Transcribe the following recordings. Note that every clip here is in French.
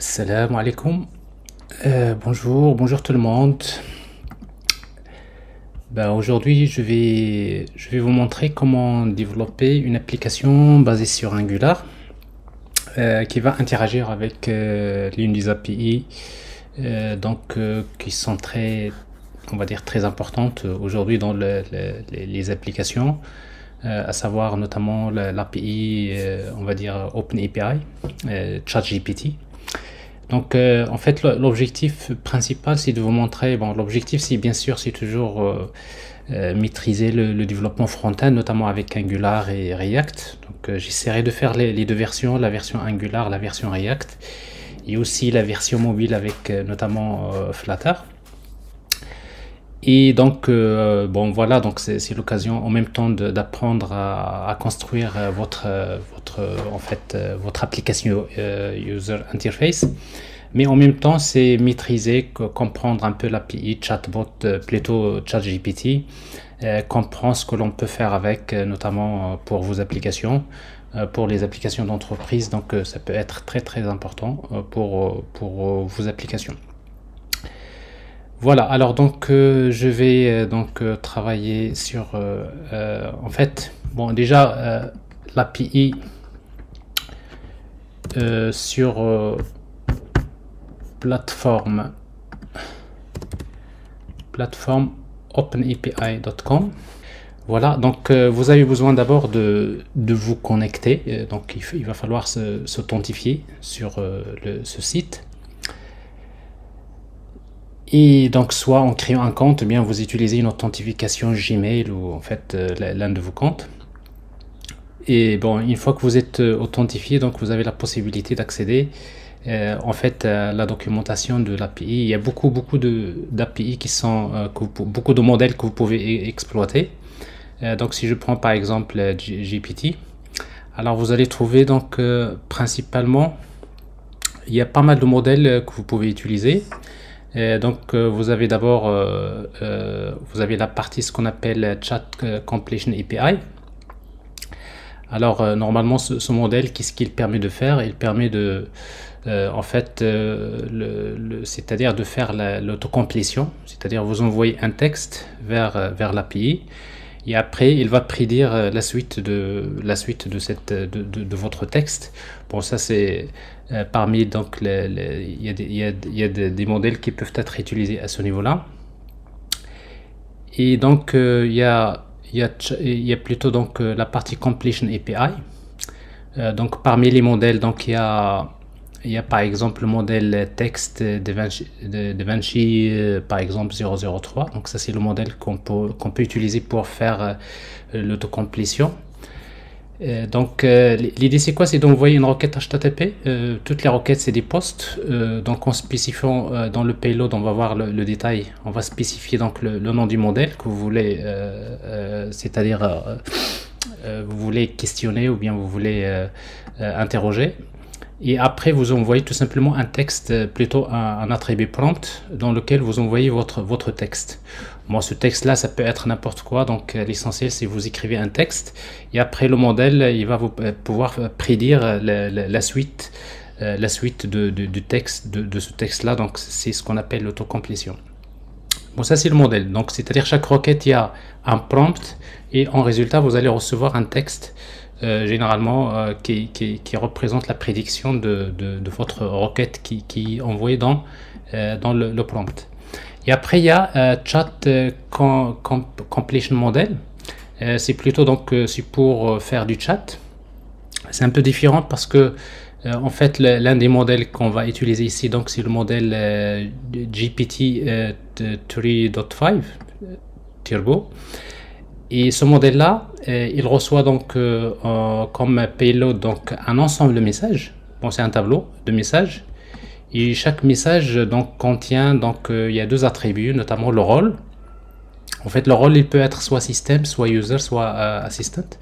Salam alaikum. Euh, bonjour, bonjour tout le monde. Ben, Aujourd'hui, je vais, je vais vous montrer comment développer une application basée sur Angular euh, qui va interagir avec euh, l'une des API euh, donc, qui sont très, on va dire, très importantes aujourd'hui dans le- le- les, applications, à savoir notamment la- l'API, on va dire OpenAPI, ChatGPT. Donc, euh, en fait, l'objectif principal, c'est de vous montrer. Bon, l'objectif, c'est bien sûr, c'est toujours euh, euh, maîtriser le, développement front-end, notamment avec Angular et React. Donc, j'essaierai de faire les, les deux versions, la version Angular, la version React, et aussi la version mobile avec notamment Flutter. Et donc, euh, bon, voilà, donc c'est l'occasion en même temps d'apprendre à, construire euh, votre, euh, votre, en fait, votre application user interface. Mais en même temps, c'est maîtriser, co- comprendre un peu l'API chatbot, plutôt ChatGPT, comprendre ce que l'on peut faire avec, notamment pour vos applications, pour les applications d'entreprise. Donc, ça peut être très très important pour, pour vos applications. Voilà, alors donc euh, je vais euh, donc euh, travailler sur en fait bon déjà l'API sur plateforme plateforme openapi.com. Voilà, donc vous avez besoin d'abord de, vous connecter, donc il, va falloir s'authentifier sur ce site. Et donc, soit en créant un compte, bien vous utilisez une authentification Gmail ou en fait euh, l'un de vos comptes. Et bon, une fois que vous êtes euh, authentifié, donc vous avez la possibilité d'accéder euh, en fait à la documentation de l'API. Il y a beaucoup, beaucoup de d'API qui sont, euh, beaucoup de modèles que vous pouvez e- exploiter. Donc, si je prends par exemple GPT, alors vous allez trouver donc principalement, il y a pas mal de modèles que vous pouvez utiliser. Donc, euh, vous avez d'abord, euh, euh, vous avez la partie ce qu'on appelle Chat Completion API. Alors, normalement, ce, modèle, qu'est-ce qu'il permet de faire? Il permet de, en fait, c'est-à-dire de faire la- l'autocomplétion, c'est-à-dire vous envoyez un texte vers, vers l'API et après, il va prédire euh, la suite de, la suite de, cette, de, de, de votre texte. Bon, ça, c'est euh, parmi, donc, il y a, des, y a, y a des, modèles qui peuvent être utilisés à ce niveau-là. Et donc, euh, il y a, il y a, y a plutôt donc, euh, la partie Completion API. Euh, donc, parmi les modèles, donc, il y a, il y a par exemple le modèle texte de Vinci, de, de Vinci, euh, par exemple 003. Donc, ça, c'est le modèle qu'on peut, qu'on peut utiliser pour faire euh, l'autocomplétion. Euh, donc, euh, l'idée c'est quoi? C'est d'envoyer une requête HTTP. Euh, toutes les requêtes c'est des posts. Euh, donc, en spécifiant dans le payload, on va voir le, détail. On va spécifier donc le, le nom du modèle que vous voulez, c'est-à-dire vous voulez questionner ou bien vous voulez interroger. Et après, vous envoyez tout simplement un texte, euh, plutôt un, attribut prompt, dans lequel vous envoyez votre, votre texte. Bon, ce texte-là, ça peut être n'importe quoi, donc euh, l'essentiel, c'est vous écrivez un texte, et après, le modèle, euh, il va vous pouvoir prédire la, suite, la suite de, du texte, de ce texte-là, donc c'est ce qu'on appelle l'autocomplétion. Bon, ça, c'est le modèle. Donc, c'est-à-dire, chaque requête, il y a un prompt, et en résultat, vous allez recevoir un texte euh, généralement euh, qui, représente la prédiction de, votre requête qui, est envoyée dans, euh, le, prompt. Et après, il y a Chat com- com- Completion Model. C'est plutôt donc pour faire du chat. C'est un peu différent parce que en fait l'un des modèles qu'on va utiliser ici donc c'est le modèle GPT euh, de 3.5 euh, Turbo. Et ce modèle-là, euh, il reçoit donc euh, euh, comme payload donc un ensemble de messages. Bon, c'est un tableau de messages. Et chaque message donc contient donc il y a deux attributs, notamment le rôle. En fait, le rôle il peut être soit système, soit user, soit assistant.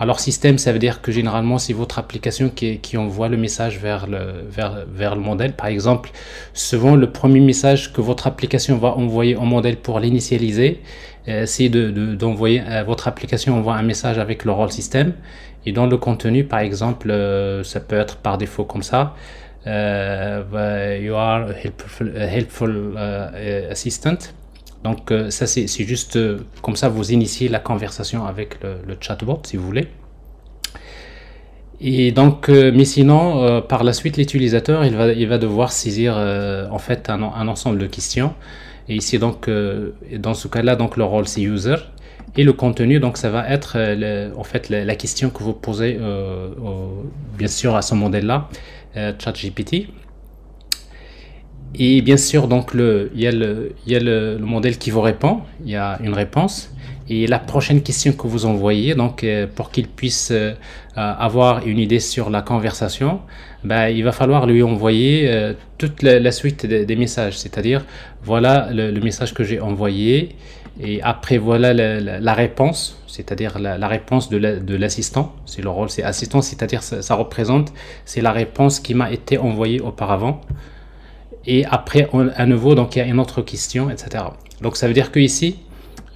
Alors système, ça veut dire que généralement c'est votre application qui, envoie le message vers le, vers, vers le modèle. Par exemple, souvent le premier message que votre application va envoyer au modèle pour l'initialiser, euh, c'est de, de- d'envoyer, euh, votre application envoie un message avec le rôle système. Et dans le contenu, par exemple, euh, ça peut être par défaut comme ça. uh, you are a helpful, a helpful assistant. Donc ça c'est juste comme ça vous initiez la conversation avec le, le chatbot si vous voulez. Et donc, euh, mais sinon, euh, par la suite, l'utilisateur, il va, il va devoir saisir euh, en fait un, ensemble de questions. Et ici, donc, dans ce cas-là, donc le rôle c'est user et le contenu, donc ça va être en fait la, question que vous posez, bien sûr, à ce modèle-là, ChatGPT. Et bien sûr, donc il y a, le, modèle qui vous répond, il y a une réponse. Et la prochaine question que vous envoyez, donc euh, pour qu'il puisse euh, avoir une idée sur la conversation, ben, il va falloir lui envoyer euh, toute la, suite des, messages. C'est-à-dire, voilà le, message que j'ai envoyé, et après voilà la, réponse, c'est-à-dire la, réponse de l'assistant. c'est le rôle, c'est assistant, c'est-à-dire ça, ça représente, c'est la réponse qui m'a été envoyée auparavant. Et après, à nouveau, donc il y a une autre question, etc. Donc ça veut dire que ici,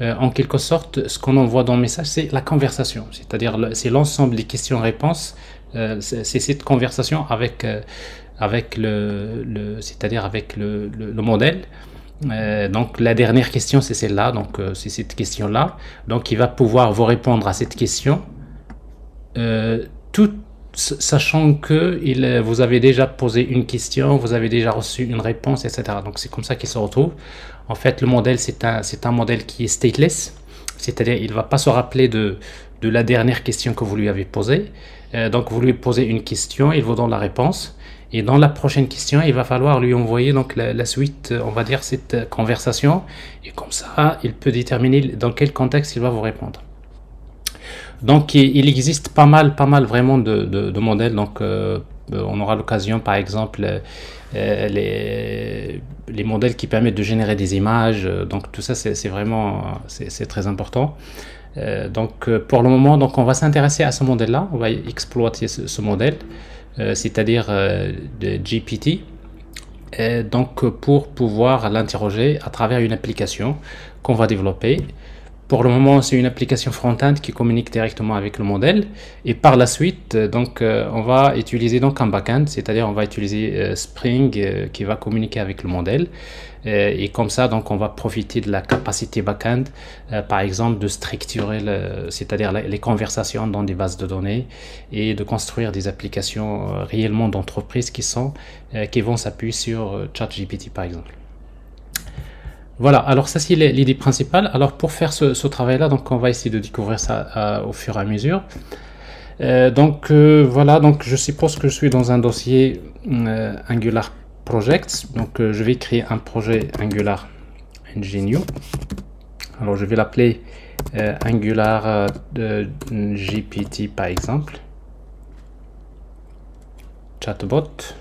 euh, en quelque sorte, ce qu'on envoie dans le message, c'est la conversation. C'est-à-dire, c'est l'ensemble des questions-réponses. Euh, c'est cette conversation avec, euh, avec le, le c'est-à-dire avec le, le, modèle. donc la dernière question c'est celle-là, donc c'est cette question-là. Donc il va pouvoir vous répondre à cette question, tout sachant que vous avez déjà posé une question, vous avez déjà reçu une réponse, etc. Donc c'est comme ça qu'il se retrouve. En fait, le modèle, c'est un, modèle qui est stateless, c'est-à-dire il ne va pas se rappeler de, la dernière question que vous lui avez posée. Euh, donc vous lui posez une question, il vous donne la réponse. Et dans la prochaine question, il va falloir lui envoyer donc la, suite, on va dire, cette conversation. Et comme ça, il peut déterminer dans quel contexte il va vous répondre. Donc il existe pas mal, pas mal vraiment de, modèles. Donc euh, on aura l'occasion, par exemple, euh, les, les, modèles qui permettent de générer des images. Donc tout ça, c'est vraiment c'est très important. Euh, donc pour le moment, donc on va s'intéresser à ce modèle-là. On va exploiter ce, modèle, c'est-à-dire de GPT. Donc pour pouvoir l'interroger à travers une application qu'on va développer pour le moment, c'est une application front-end qui communique directement avec le modèle. Et par la suite, euh, donc, euh, on va utiliser donc un back-end, c'est-à-dire on va utiliser euh, Spring qui va communiquer avec le modèle. et comme ça, donc, on va profiter de la capacité back-end, par exemple, de structurer, c'est-à-dire les conversations dans des bases de données et de construire des applications réellement d'entreprise qui sont, qui vont s'appuyer sur ChatGPT, par exemple. Voilà, alors ça c'est l'idée principale. Alors pour faire ce, travail-là, donc on va essayer de découvrir ça euh, au fur et à mesure. Euh, donc euh, voilà, donc je suppose que je suis dans un dossier Angular Projects. Donc je vais créer un projet Angular Ingenio. Alors je vais l'appeler Angular GPT par exemple. Chatbot.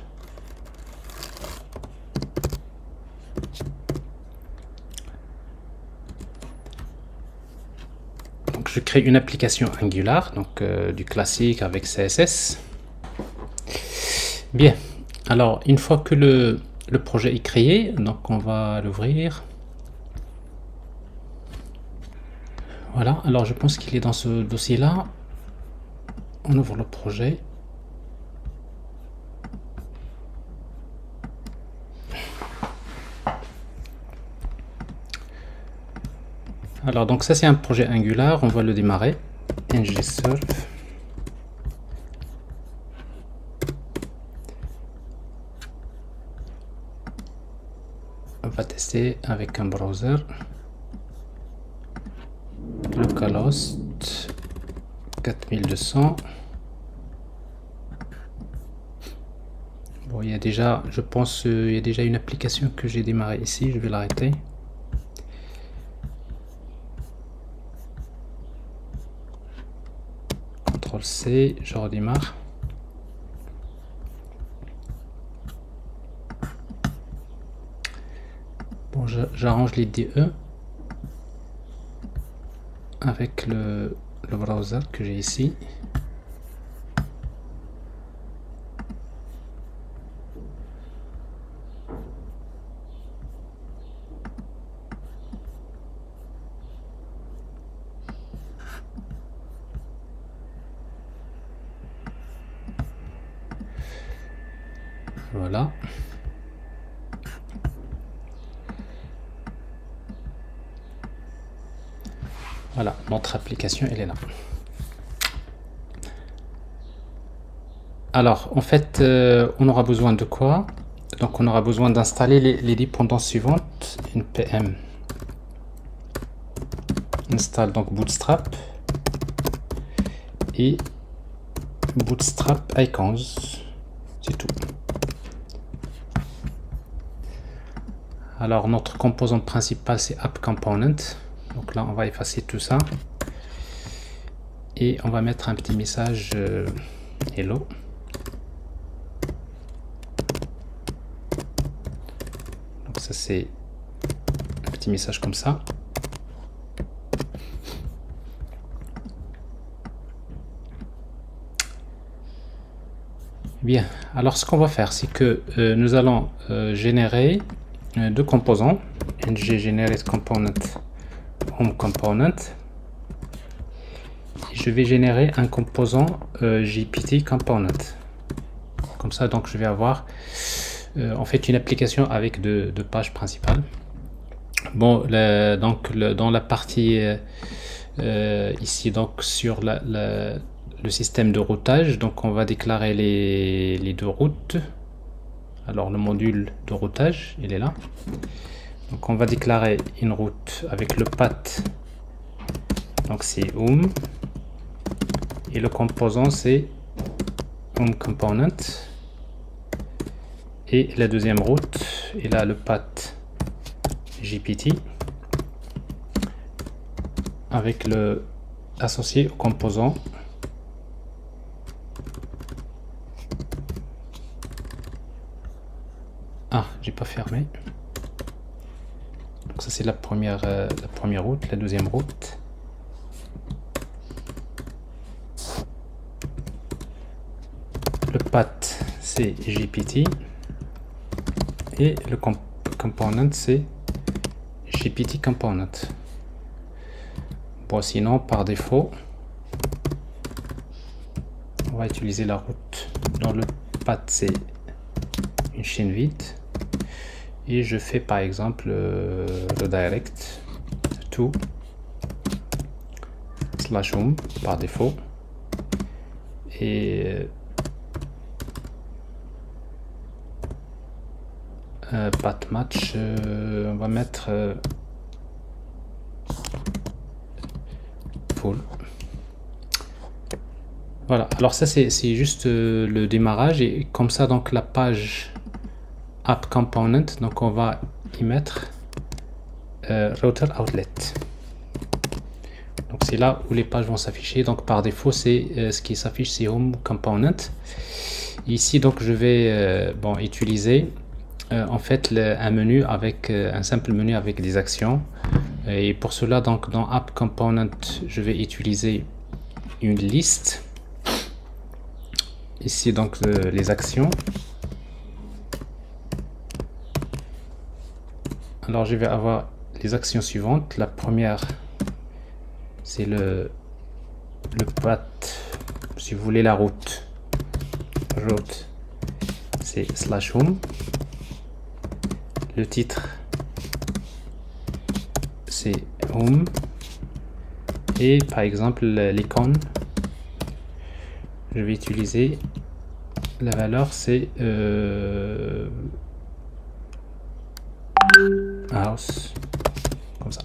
Je crée une application Angular, donc euh, du classique avec CSS. Bien, alors une fois que le, projet est créé, donc on va l'ouvrir. Voilà, alors je pense qu'il est dans ce dossier-là. On ouvre le projet. Alors donc ça c'est un projet Angular, on va le démarrer. ngsurf. On va tester avec un browser. Localhost 4200. Bon, il y a déjà, je pense, euh, il y a déjà une application que j'ai démarré ici, je vais l'arrêter. C, je redémarre. Bon, j'arrange les DE avec le browser que j'ai ici. Voilà. Voilà, notre elle est là. Alors, en fait, euh, on aura besoin de quoi? Donc, on aura besoin d'installer les, dépendances suivantes. npm install donc Bootstrap et Bootstrap icons. C'est tout. Alors, notre composante principale, c'est app component. Donc là, on va effacer tout ça. Et on va mettre un petit message euh, hello. Donc ça, c'est un petit message comme ça. Bien, alors ce qu'on va faire, c'est que euh, nous allons euh, générer deux composants. ng generate component component. Je vais générer un composant euh, GPT component. Comme ça, donc je vais avoir euh, en fait une application avec deux, pages principales. Bon, donc dans la partie euh, ici, donc sur le système de routage, donc on va déclarer les, les deux routes. Alors le module de routage, il est là. Donc on va déclarer une route avec le path. Donc c'est home. Et le composant c'est home component. Et la deuxième route, et là le path GPT avec le associé au composant Ah, j'ai pas fermé ça c'est la première, euh, la première route, la deuxième route. Path c'est GPT et le component c'est GPT component. Bon sinon par défaut on va utiliser la route. Dans le path c'est une chaîne vide. Et je fais par exemple euh, le direct to slash home par défaut. Et euh, match euh, on va mettre full voilà alors ça c'est juste le démarrage et comme ça donc la page app component donc on va y mettre euh, router outlet. Donc c'est là où les pages vont s'afficher. Donc par défaut c'est euh, ce qui s'affiche c'est home component. Ici donc je vais euh, bon utiliser en fait un menu avec un simple menu avec des actions et pour cela donc dans app component je vais utiliser une liste ici donc les actions Alors je vais avoir les actions suivantes. La première, c'est le, le path, si vous voulez la route. Route, c'est slash home. Le titre, c'est home. Et par exemple, l'icône, je vais utiliser. La valeur, c'est euh, house. Comme ça.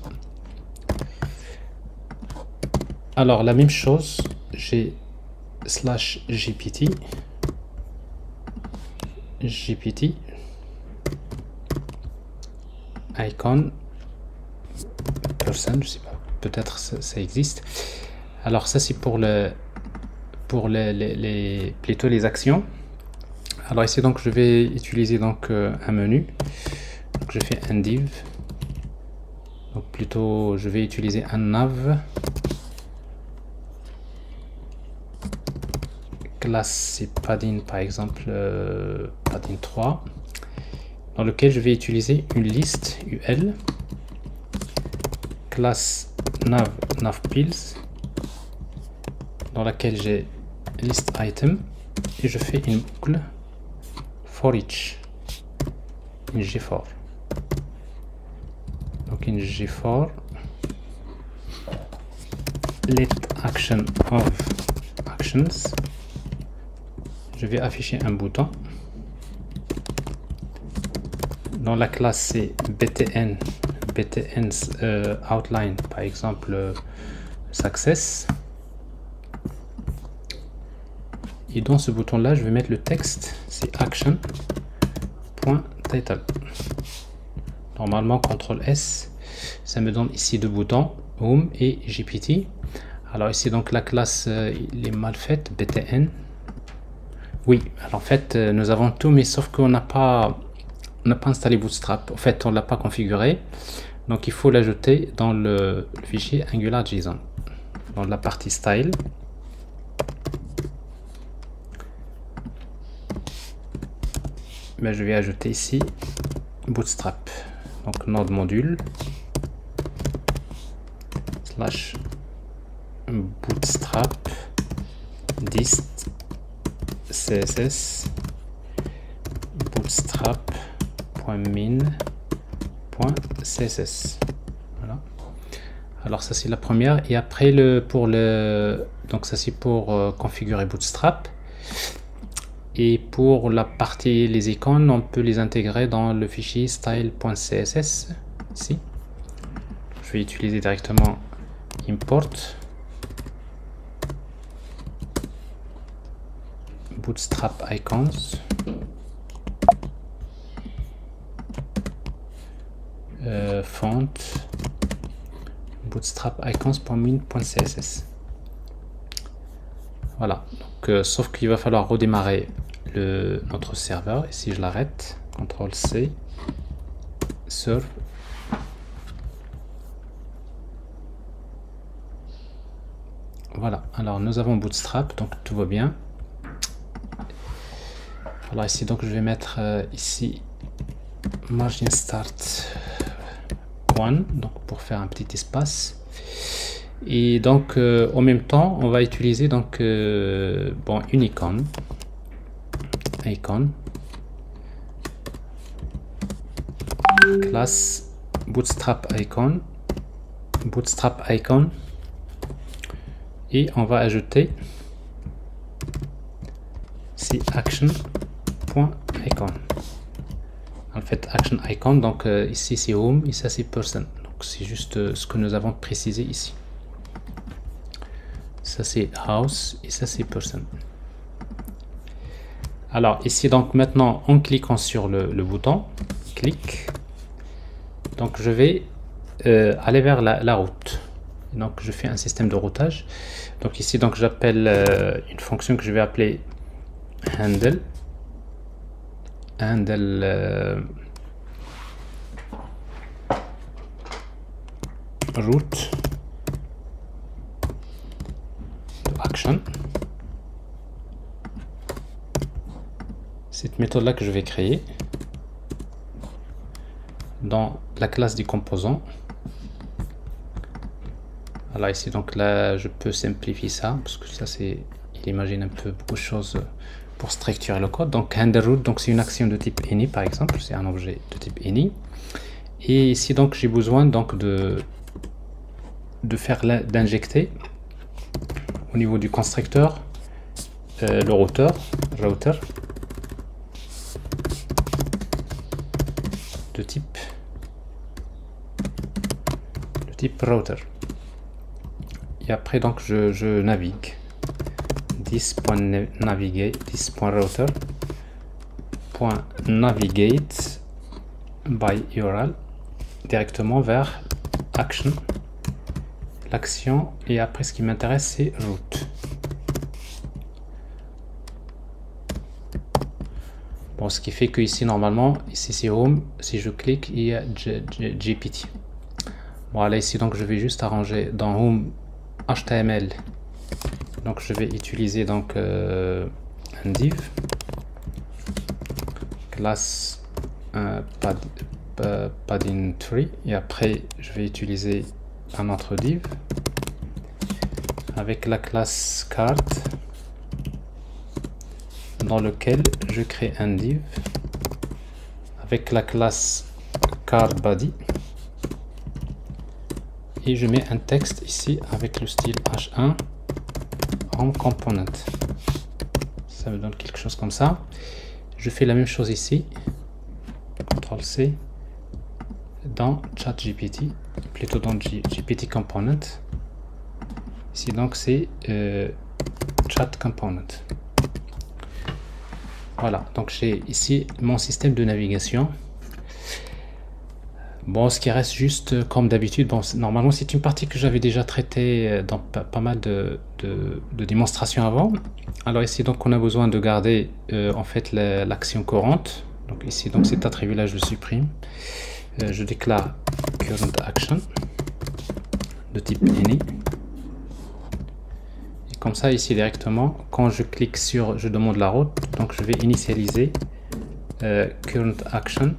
Alors la même chose j'ai slash gpt gpt icon. Person je sais pas. Peut-être ça, existe. Alors ça c'est pour le pour les, plutôt les actions. Alors ici donc je vais utiliser donc euh, un menu. Je fais un div. Donc plutôt je vais utiliser un nav. Classe c'est padding par exemple euh, padding 3 dans lequel je vais utiliser une liste ul classe nav nav pills dans laquelle j'ai list item et je fais une boucle for each. In g4 donc in g4 let action of actions. Je vais afficher un bouton dans la classe c'est btn btn euh, outline par exemple euh, success. Et dans ce bouton là je vais mettre le texte c'est action.title normalement CTRL S ça me donne ici deux boutons home et gpt alors ici donc la classe euh, il est mal faite btn oui alors en fait nous avons tout mais sauf qu'on n'a pas n'a pas installé Bootstrap. En fait, on l'a pas configuré. Donc, il faut l'ajouter dans le, fichier AngularJSON. Dans la partie style. Mais ben, je vais ajouter ici Bootstrap. Donc, node module slash bootstrap dist css bootstrap min.css. Voilà. Alors ça c'est la première et après le pour le donc ça c'est pour euh, configurer Bootstrap et pour la partie les icônes on peut les intégrer dans le fichier style.css ici. Je vais utiliser directement import bootstrap icons euh, font bootstrap icons.min.css voilà. Donc euh, sauf qu'il va falloir redémarrer le, notre serveur. Et si je l'arrête CTRL C serve. Voilà. Alors nous avons bootstrap donc tout va bien. Alors ici donc je vais mettre euh, ici margin start donc pour faire un petit espace. Et donc euh, en même temps on va utiliser donc euh, bon une icône. Icône. Classe bootstrap icon. Bootstrap icon. Et on va ajouter si action.icon en fait action icon. Donc euh, ici c'est home et ça c'est person. Donc c'est juste euh, ce que nous avons précisé ici. Ça c'est house et ça c'est person. Alors ici donc maintenant en cliquant sur le, bouton clic. Donc je vais euh, aller vers la, route. Donc je fais un système de routage. Donc ici donc j'appelle une fonction que je vais appeler handle handle uh, route action cette méthode là que je vais créer dans la classe du composant alors ici donc là je peux simplifier ça parce que ça c'est il imagine un peu beaucoup de choses pour structurer le code. Donc route donc c'est une action de type any par exemple, c'est un objet de type any. Et ici donc j'ai besoin donc de de faire d'injecter au niveau du constructeur euh, le routeur router de type de type router et après donc je, je navigue this.navigate this.router navigate by URL directement vers action l'action et après ce qui m'intéresse c'est route. Bon ce qui fait que ici normalement ici c'est home. Si je clique il y a GPT voilà ici donc je vais juste arranger dans home HTML donc je vais utiliser donc euh, un div. Classe padding tree. Et après je vais utiliser un autre div. Avec la classe card dans lequel je crée un div. Avec la classe card body. Et je mets un texte ici avec le style h1 en component ça me donne quelque chose comme ça. Je fais la même chose ici. CTRL C dans ChatGPT plutôt dans GPT component ici donc c'est euh, chat component voilà. Donc j'ai ici mon système de navigation Bon, ce qui reste juste euh, comme d'habitude, normalement c'est une partie que j'avais déjà traitée euh, dans pas, mal de, démonstrations avant. Alors ici donc on a besoin de garder euh, en fait l'action courante. Donc ici donc cet attribut là je le supprime. je déclare current action de type any. Et comme ça ici directement quand je clique sur je demande la route donc je vais initialiser current action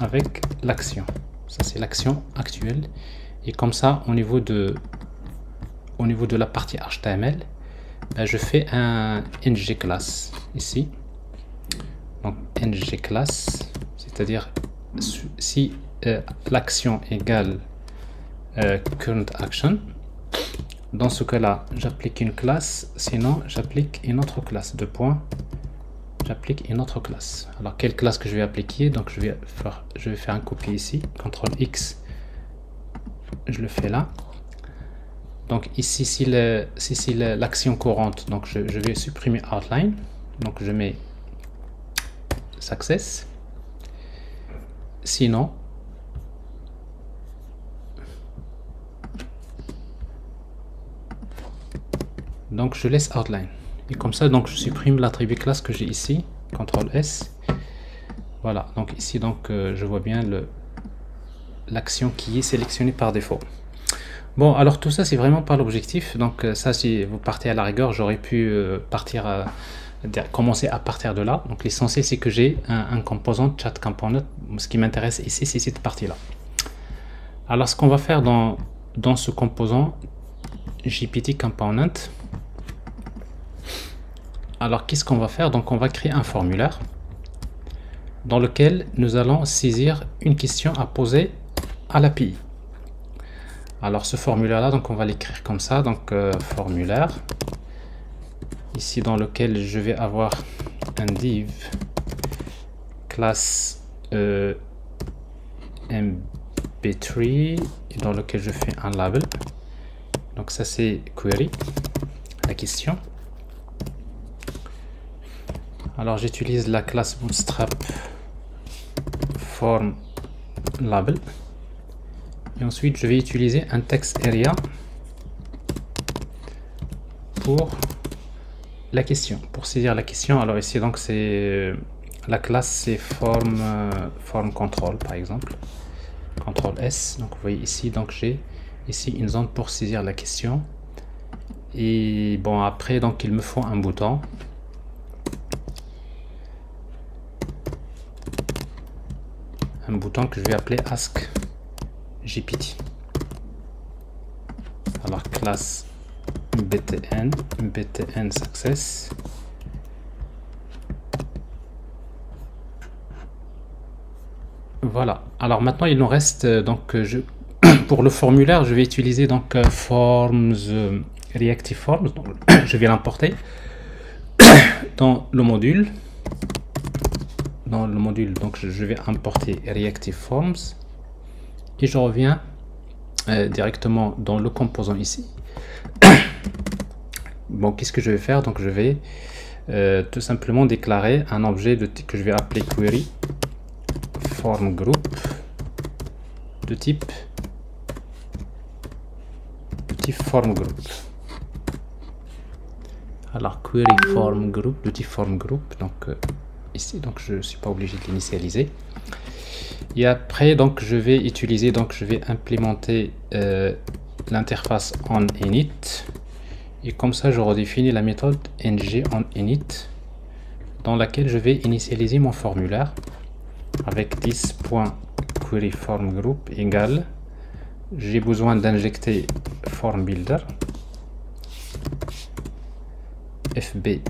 avec l'action. Ça, c'est l'action actuelle. Et comme ça, au niveau de, au niveau de la partie HTML, ben, je fais un ng class ici. Donc ng class, c'est-à-dire si euh, l'action égale euh, current action, dans ce cas-là, j'applique une classe, sinon j'applique une autre classe. de points j'applique une autre classe. Alors, quelle classe que je vais appliquer? Donc, je vais faire, je vais faire un copier ici. CTRL X, je le fais là. Donc, ici, si l'action courante, donc je, je, vais supprimer outline. Donc, je mets success. Sinon, donc je laisse outline. Et comme ça, donc je supprime l'attribut classe que j'ai ici. CTRL S. Voilà, donc ici, donc euh, je vois bien l'action qui est sélectionnée par défaut. Bon, alors tout ça, c'est vraiment pas l'objectif. Donc euh, ça, si vous partez à la rigueur, j'aurais pu euh, partir commencer à partir de là. Donc l'essentiel, c'est que j'ai un, composant chat component. Ce qui m'intéresse ici, c'est cette partie-là. Alors ce qu'on va faire dans, dans ce composant GPT component, alors, qu'est-ce qu'on va faire? Donc, on va créer un formulaire dans lequel nous allons saisir une question à poser à l'API. Alors, ce formulaire-là, donc on va l'écrire comme ça. Donc, euh, formulaire. Ici, dans lequel je vais avoir un div classe euh, mb3 et dans lequel je fais un label. Donc, ça, c'est query, la question. Alors j'utilise la classe bootstrap form label. Et ensuite je vais utiliser un text area pour la question pour saisir la question. Alors ici donc c'est la classe c'est form euh, form control par exemple. Control s. Donc vous voyez ici donc j'ai ici une zone pour saisir la question. Et bon après donc il me faut un bouton un bouton que je vais appeler Ask GPT. Alors classe btn, btn success. Voilà. Alors maintenant il nous reste euh, donc euh, je pour le formulaire je vais utiliser donc euh, forms reactive forms. Je vais l'importer dans le module dans le module. Donc je vais importer reactive forms et je reviens euh, directement dans le composant ici. Bon qu'est-ce que je vais faire? Donc je vais euh, tout simplement déclarer un objet de que je vais appeler query form group de type de form group. Alors query form group de type form group donc euh, ici, donc je ne suis pas obligé de l'initialiser. Et après, donc je vais utiliser, donc je vais implémenter euh, l'interface on init. Et comme ça, je redéfinis la méthode ng on init dans laquelle je vais initialiser mon formulaire avec 10.queryFormGroup égale j'ai besoin d'injecter form builder fb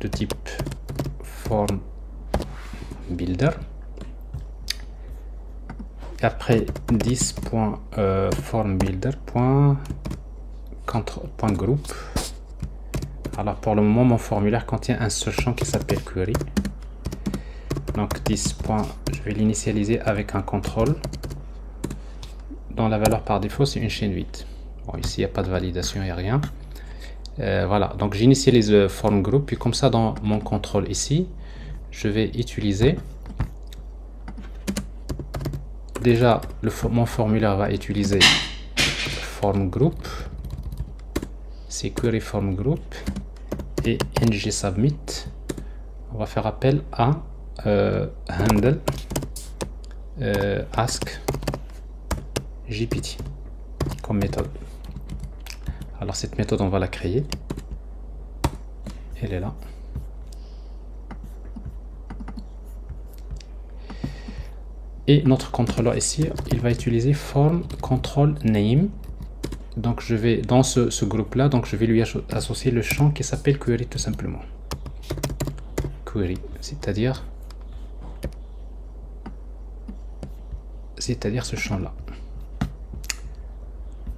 de type form builder. Après 10.formbuilder.group alors pour le moment mon formulaire contient un seul champ qui s'appelle query. Donc 10. je vais l'initialiser avec un contrôle. Dans la valeur par défaut c'est une chaîne 8 bon ici il n'y a pas de validation et rien. Euh, voilà. Donc j'initialise form group puis comme ça dans mon contrôle ici je vais utiliser. Déjà le, mon formulaire va utiliser form group c'est query form group et ng submit. On va faire appel à euh, handle euh, ask gpt comme méthode. Alors cette méthode on va la créer. Elle est là et notre contrôleur ici il va utiliser form control name. Donc je vais dans ce, groupe là donc je vais lui associer le champ qui s'appelle query tout simplement. Query c'est à dire c'est à dire ce champ là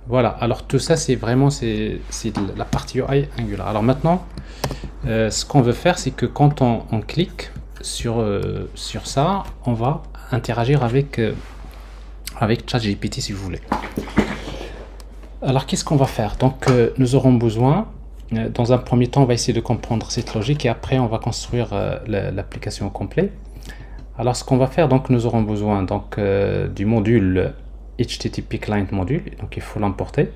voilà alors tout ça c'est vraiment c'est la partie UI Angular. Alors maintenant euh, ce qu'on veut faire c'est que quand on, clique euh, sur ça on va interagir avec, euh, avec ChatGPT si vous voulez. Alors qu'est-ce qu'on va faire? Donc euh, nous aurons besoin, euh, dans un premier temps on va essayer de comprendre cette logique et après on va construire l'application au complet. Alors ce qu'on va faire, donc nous aurons besoin donc, du module HTTP Client Module, donc il faut l'emporter.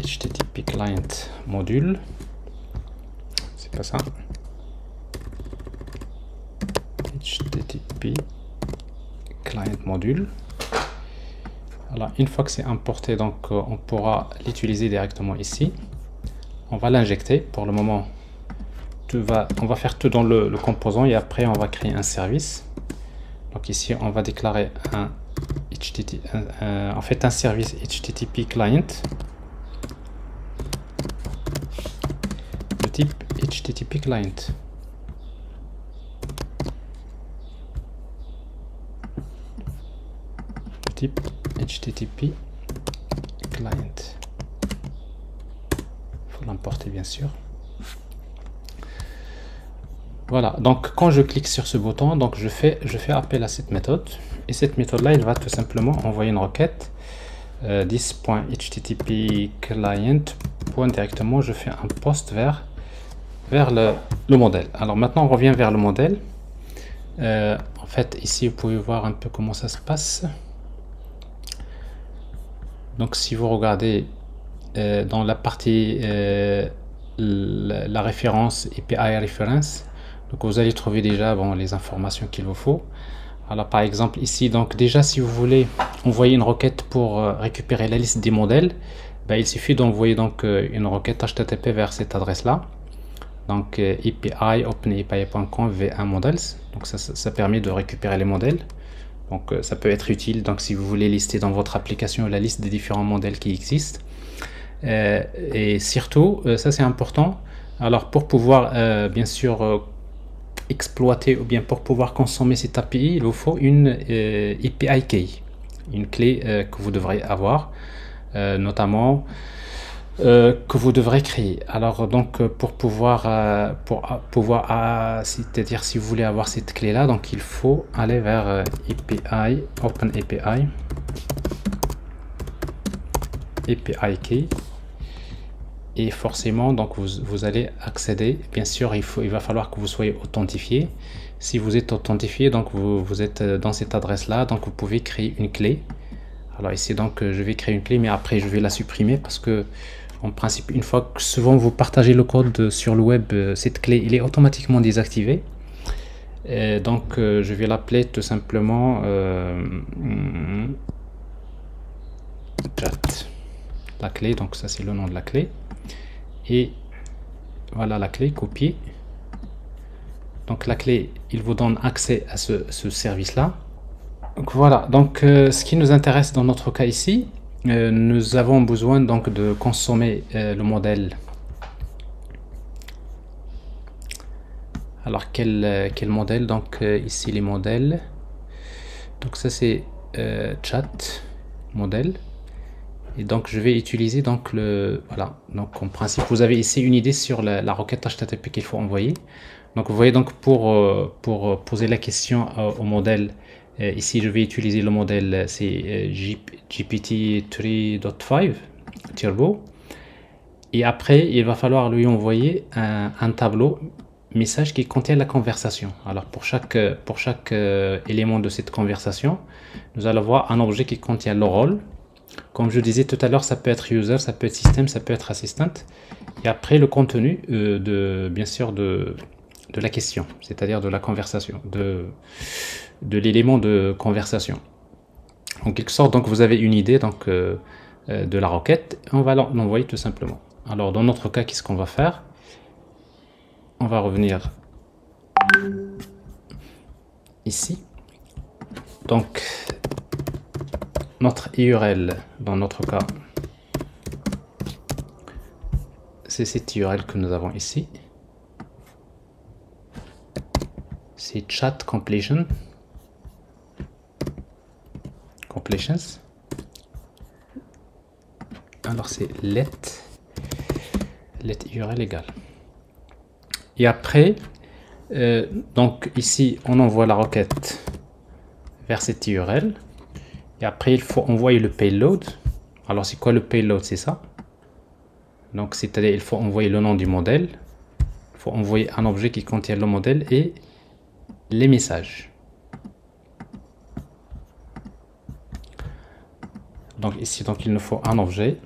HTTP Client Module ça. HTTP client module. Une fois que c'est importé, donc euh, on pourra l'utiliser directement ici. On va l'injecter. Pour le moment, on va faire tout dans le, composant et après on va créer un service. Donc ici, on va déclarer un HTTP, en un service HTTP client de type HTTP client. Type HTTP client. Il faut l'importer bien sûr. Voilà, donc quand je clique sur ce bouton, donc je fais, je fais appel à cette méthode. Et cette méthode-là, elle va tout simplement envoyer une requête. Euh, 10.http client. Point directement, je fais un post vers vers le, modèle. Alors maintenant, on revient vers le modèle. Euh, en fait, ici, vous pouvez voir un peu comment ça se passe. Donc, si vous regardez euh, dans la partie euh, la, référence API reference, donc vous allez trouver déjà bon, les informations qu'il vous faut. Alors, par exemple, ici, donc déjà, si vous voulez envoyer une requête pour récupérer la liste des modèles, ben, il suffit d'envoyer donc une requête HTTP vers cette adresse-là donc API euh, openapi.com v1 models. Donc ça, permet de récupérer les modèles. Donc euh, ça peut être utile. Donc si vous voulez lister dans votre application la liste des différents modèles qui existent. Euh, et surtout ça c'est important. Alors pour pouvoir bien sûr exploiter ou bien pour pouvoir consommer cette API il vous faut une API key. Une clé que vous devrez avoir. Notamment euh, que vous devrez créer. Alors donc euh, pour pouvoir euh, pour pouvoir c'est-à-dire si vous voulez avoir cette clé là, donc il faut aller vers API Open API API key et forcément donc vous, vous, allez accéder. Bien sûr il faut il va falloir que vous soyez authentifié. Si vous êtes authentifié donc vous, vous êtes dans cette adresse là donc vous pouvez créer une clé. Alors ici donc je vais créer une clé mais après je vais la supprimer parce que en principe, une fois que souvent vous partagez le code sur le web, euh, cette clé il est automatiquement désactivée. donc euh, je vais l'appeler tout simplement euh, chat. La clé, donc ça c'est le nom de la clé. Et voilà la clé, copier. Donc la clé, il vous donne accès à ce, ce service-là. Donc voilà, donc ce qui nous intéresse dans notre cas ici, euh, nous avons besoin donc de consommer euh, le modèle Alors quel, quel modèle? Donc ici les modèles. Donc ça c'est chat modèle. Et donc je vais utiliser donc le voilà donc en principe vous avez ici une idée sur la, requête HTTP qu'il faut envoyer. Donc vous voyez donc pour pour poser la question au modèle ici je vais utiliser le modèle c'est GPT 3.5 Turbo et après, il va falloir lui envoyer un, tableau message qui contient la conversation. Alors pour chaque, pour chaque euh, élément de cette conversation, nous allons voir un objet qui contient le rôle. Comme je disais tout à l'heure, ça peut être user, ça peut être système, ça peut être assistant. Et après le contenu euh, de, bien sûr, de, de la question, c'est-à-dire de la conversation, de, de l'élément de conversation. En quelque sorte, donc vous avez une idée donc, euh, de la requête, on va l'envoyer tout simplement. Alors dans notre cas, qu'est-ce qu'on va faire? On va revenir ici. Donc notre URL dans notre cas, c'est cette URL que nous avons ici. C'est chat completion. Completions. Alors c'est let let URL égale. Et après, euh, donc ici, on envoie la requête vers cette URL. Et après, il faut envoyer le payload. Alors, c'est quoi le payload? C'est ça? Donc, c'est-à-dire, il faut envoyer le nom du modèle. Il faut envoyer un objet qui contient le modèle et les messages. Donc ici, donc il nous faut un objet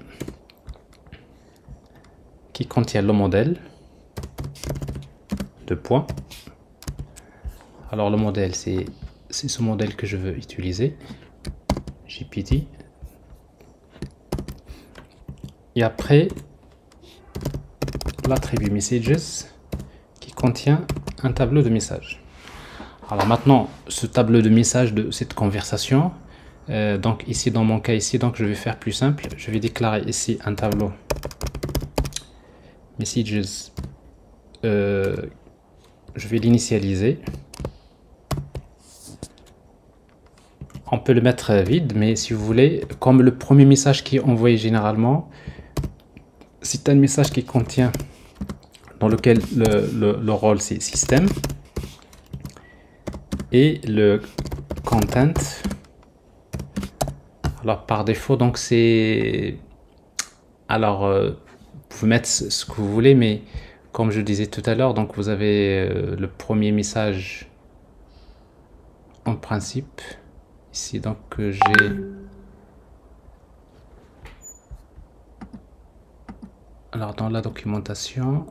qui contient le modèle de points. Alors le modèle, c'est ce modèle que je veux utiliser, GPT. Et après, l'attribut messages qui contient un tableau de messages. Alors maintenant, ce tableau de messages de cette conversation, euh, donc ici dans mon cas ici, donc je vais faire plus simple. Je vais déclarer ici un tableau messages, euh, je vais l'initialiser. On peut le mettre vide, mais si vous voulez, comme le premier message qui est envoyé généralement, c'est un message qui contient, dans lequel le, le rôle c'est système, et le content, alors par défaut, donc c'est... Alors, euh, pouvez mettre ce que vous voulez, mais comme je disais tout à l'heure, donc vous avez euh, le premier message en principe ici. Donc j'ai alors dans la documentation.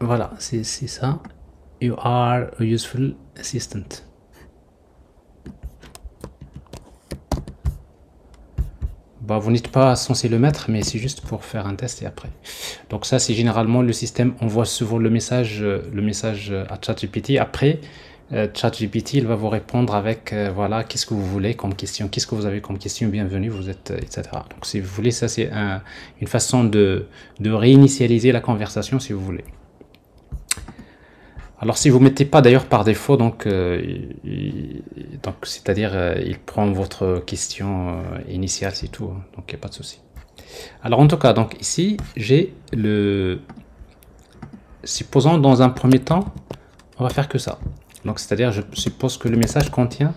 Voilà, c'est ça. You are a useful assistant. Bah, vous n'êtes pas censé le mettre, mais c'est juste pour faire un test et après. Donc ça, c'est généralement le système envoie souvent le message, euh, le message à ChatGPT. Après, euh, ChatGPT, il va vous répondre avec, euh, voilà, qu'est-ce que vous voulez comme question, qu'est-ce que vous avez comme question, bienvenue, vous êtes, etc. Donc si vous voulez, ça c'est une façon de, de réinitialiser la conversation si vous voulez. Alors si vous mettez pas d'ailleurs par défaut, donc, euh, c'est-à-dire euh, il prend votre question euh, initiale, c'est tout, hein. donc il n'y a pas de souci. Alors en tout cas, donc ici j'ai le, supposons dans un premier temps, on va faire que ça. Donc c'est-à-dire je suppose que le message contient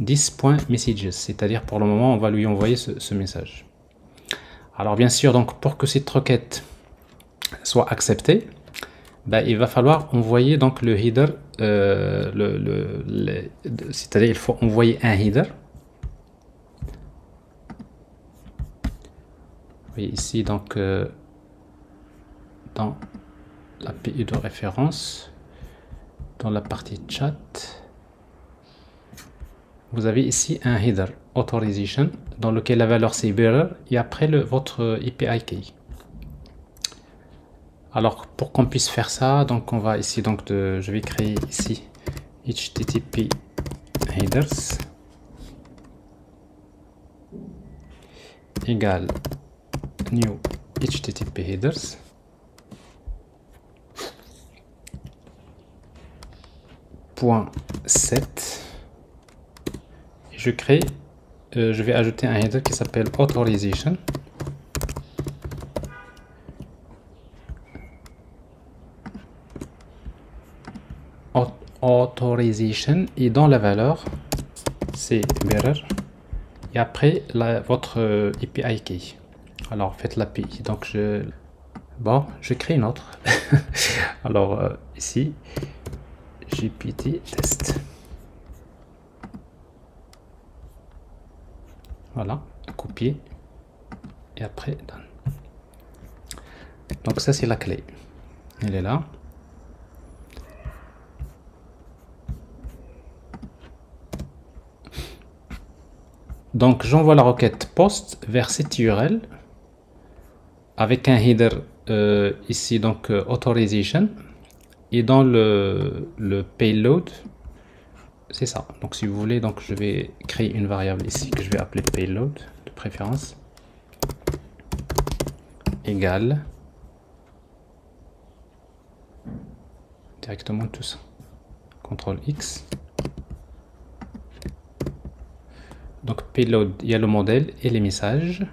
10.messages, c'est-à-dire pour le moment on va lui envoyer ce, ce message. Alors bien sûr, donc pour que cette requête soit acceptée, bah, il va falloir envoyer donc le header, euh, le, c'est-à-dire il faut envoyer un header. Ici donc euh, dans l'API de référence, dans la partie chat, vous avez ici un header authorization dans lequel la valeur c'est bearer et après le, votre API key. Alors pour qu'on puisse faire ça, donc on va ici donc je vais créer ici HTTP headers égale new http headers. Point 7 je crée euh, je vais ajouter un header qui s'appelle authorization authorization et dans la valeur c'est bearer et après la, votre euh, API key alors faites l'API donc je bon je crée une autre. Alors euh, ici GPT test. Voilà copier. Et après donc ça c'est la clé. Elle est là Donc j'envoie la requête post vers cette URL avec un header euh, ici donc euh, authorization. Et dans le, payload c'est ça. Donc si vous voulez donc je vais créer une variable ici que je vais appeler payload de préférence. Égale directement tout ça. CTRL X donc payload il y a le modèle et les messages.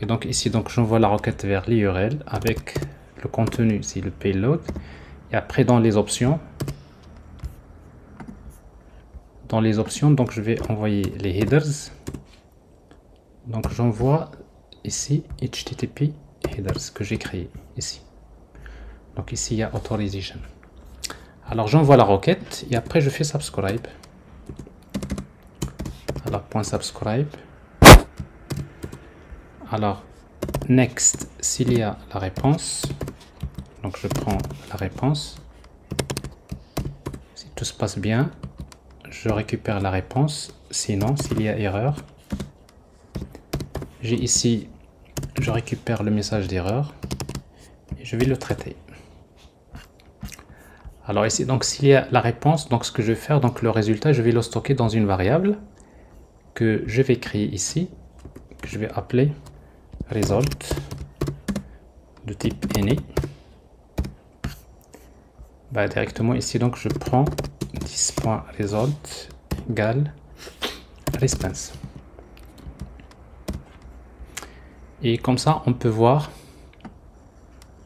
Et donc ici donc j'envoie la requête vers l'URL avec le contenu c'est le payload. Et après dans les options dans les options donc je vais envoyer les headers. Donc j'envoie ici http headers que j'ai créé ici. Donc ici il y a authorization. Alors j'envoie la requête et après je fais subscribe point subscribe. Alors next s'il y a la réponse donc je prends la réponse. Si tout se passe bien je récupère la réponse. Sinon s'il y a erreur j'ai ici je récupère le message d'erreur et je vais le traiter. Alors ici donc s'il y a la réponse donc ce que je vais faire donc le résultat je vais le stocker dans une variable que je vais créer ici, que je vais appeler result de type any. Bah, directement ici, donc je prends 10.result égale response. Et comme ça, on peut voir,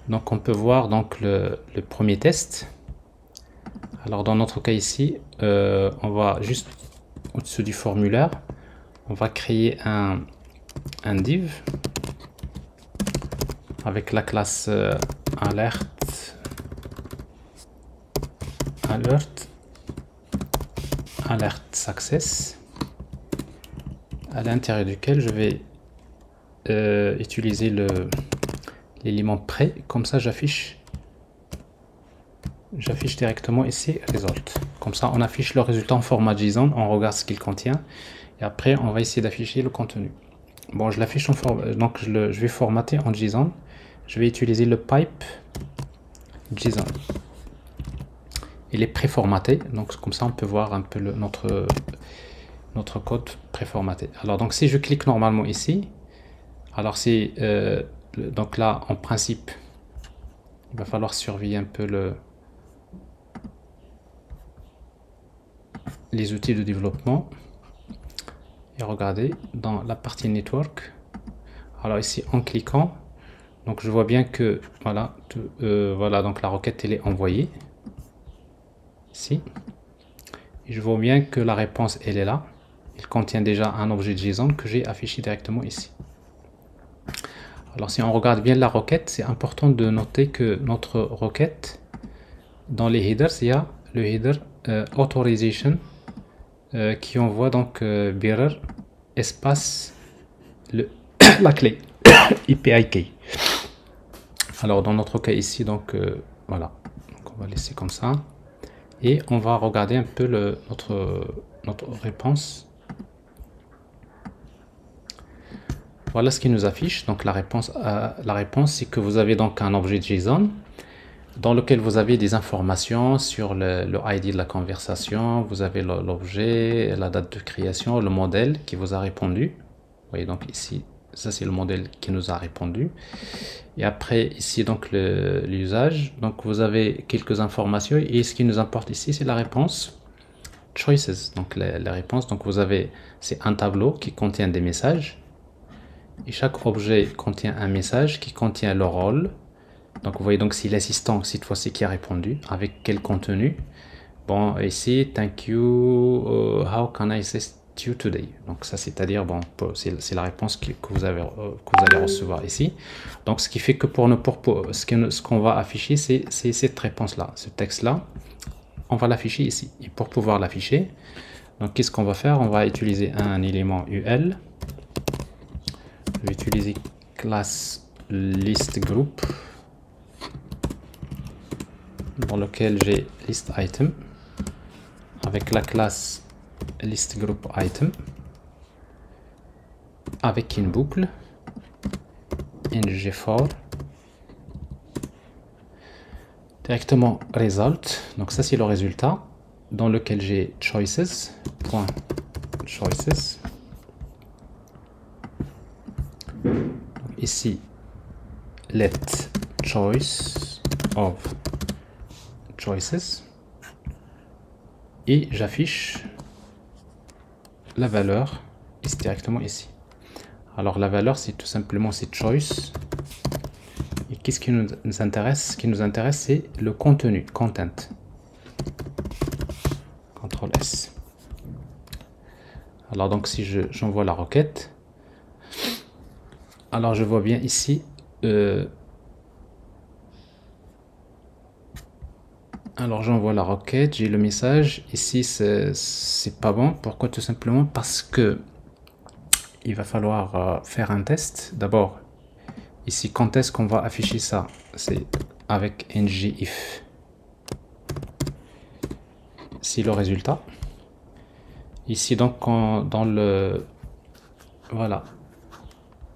donc on peut voir donc le, premier test. Alors dans notre cas ici, euh, on va juste au-dessus du formulaire, on va créer un, div avec la classe euh, alert alert. Alert success. À l'intérieur duquel je vais euh, utiliser l'élément prêt. Comme ça j'affiche j'affiche directement ici result. Comme ça on affiche le résultat en format JSON on regarde ce qu'il contient et après, on va essayer d'afficher le contenu. Bon, je l'affiche en format, donc je, le, vais formater en JSON. Je vais utiliser le pipe JSON. Il est préformaté, donc comme ça on peut voir un peu le, notre, notre code préformaté. Alors donc si je clique normalement ici, alors c'est euh, donc là en principe, il va falloir surveiller un peu le, les outils de développement et regardez dans la partie network. Alors ici en cliquant donc je vois bien que voilà euh, voilà donc la requête elle est envoyée. Ici. Je vois bien que la réponse elle est là. Il contient déjà un objet JSON que j'ai affiché directement ici. Alors si on regarde bien la requête c'est important de noter que notre requête dans les headers il y a le header euh, authorization euh, qui envoie donc euh, bearer espace la clé IPI key. Alors dans notre cas ici, donc euh, voilà, on va laisser comme ça et on va regarder un peu notre, notre réponse. Voilà ce qui nous affiche. Donc la réponse, la réponse, c'est que vous avez donc un objet JSON dans lequel vous avez des informations sur le, ID de la conversation, vous avez l'objet, la date de création, le modèle qui vous a répondu. Vous voyez donc ici, Ça, c'est le modèle qui nous a répondu. Et après, ici, donc, l'usage. Donc, vous avez quelques informations. Et ce qui nous importe ici, c'est la réponse choices. Donc, la, réponse. Donc, vous avez, c'est un tableau qui contient des messages. Et chaque objet contient un message qui contient le rôle. Donc, vous voyez donc si l'assistant, cette fois-ci, qui a répondu, avec quel contenu. Bon, ici, thank you, uh, how can I assist you today? Donc ça, c'est-à-dire, bon, c'est la réponse que, vous avez, euh, que vous allez recevoir ici. Donc ce qui fait que pour nous, pour, ce qu'on va afficher, c'est cette réponse-là, ce texte-là. On va l'afficher ici. Et pour pouvoir l'afficher, donc qu'est-ce qu'on va faire? On va utiliser un élément UL. Je vais utiliser classe list group dans lequel j'ai list item avec la classe list group item avec une boucle ng4 directement result. Donc ça c'est le résultat dans lequel j'ai choices choices. Ici let choice of et j'affiche la valeur directement ici. Alors la valeur, c'est tout simplement cette choice. Et qu'est-ce qui nous intéresse? Ce qui nous intéresse, c'est le contenu, content. CTRL S. Alors donc si j'envoie la requête, alors je vois bien ici euh, Alors j'envoie la requête, j'ai le message. Ici c'est pas bon. Pourquoi Tout simplement parce que il va falloir euh, faire un test. D'abord, ici quand est-ce qu'on va afficher ça? C'est avec ngIf. Si le résultat. Ici donc dans le voilà.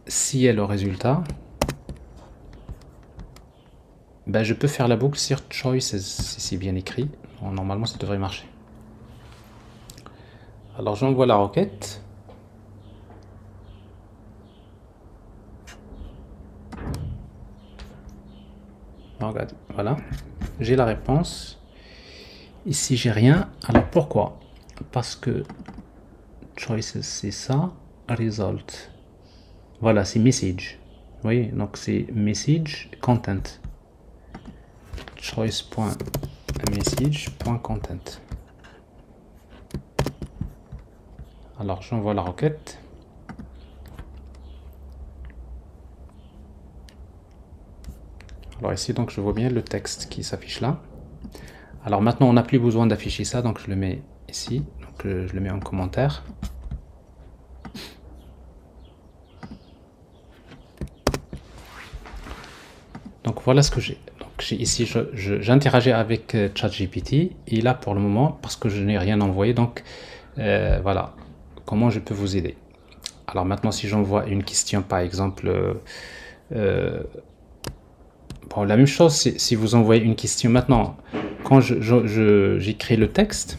Si est le résultat, ben, je peux faire la boucle sur choices si c'est bien écrit. normalement, ça devrait marcher. Alors, j'envoie la requête. Regarde, voilà. J'ai la réponse. Ici, j'ai rien. Alors, pourquoi? Parce que choices, c'est ça. Result. Voilà, c'est message. Vous voyez, donc c'est message content choice.message.content. Alors j'envoie la requête. Alors ici donc je vois bien le texte qui s'affiche là. Alors maintenant on n'a plus besoin d'afficher ça donc je le mets ici. Donc euh, je le mets en commentaire. Donc voilà ce que j'ai ici, j'interagis avec euh, ChatGPT. Et là pour le moment, parce que je n'ai rien envoyé, donc euh, voilà, comment je peux vous aider? Alors maintenant, si j'envoie une question, par exemple, euh, bon, la même chose, si vous envoyez une question. Maintenant, quand j'écris le texte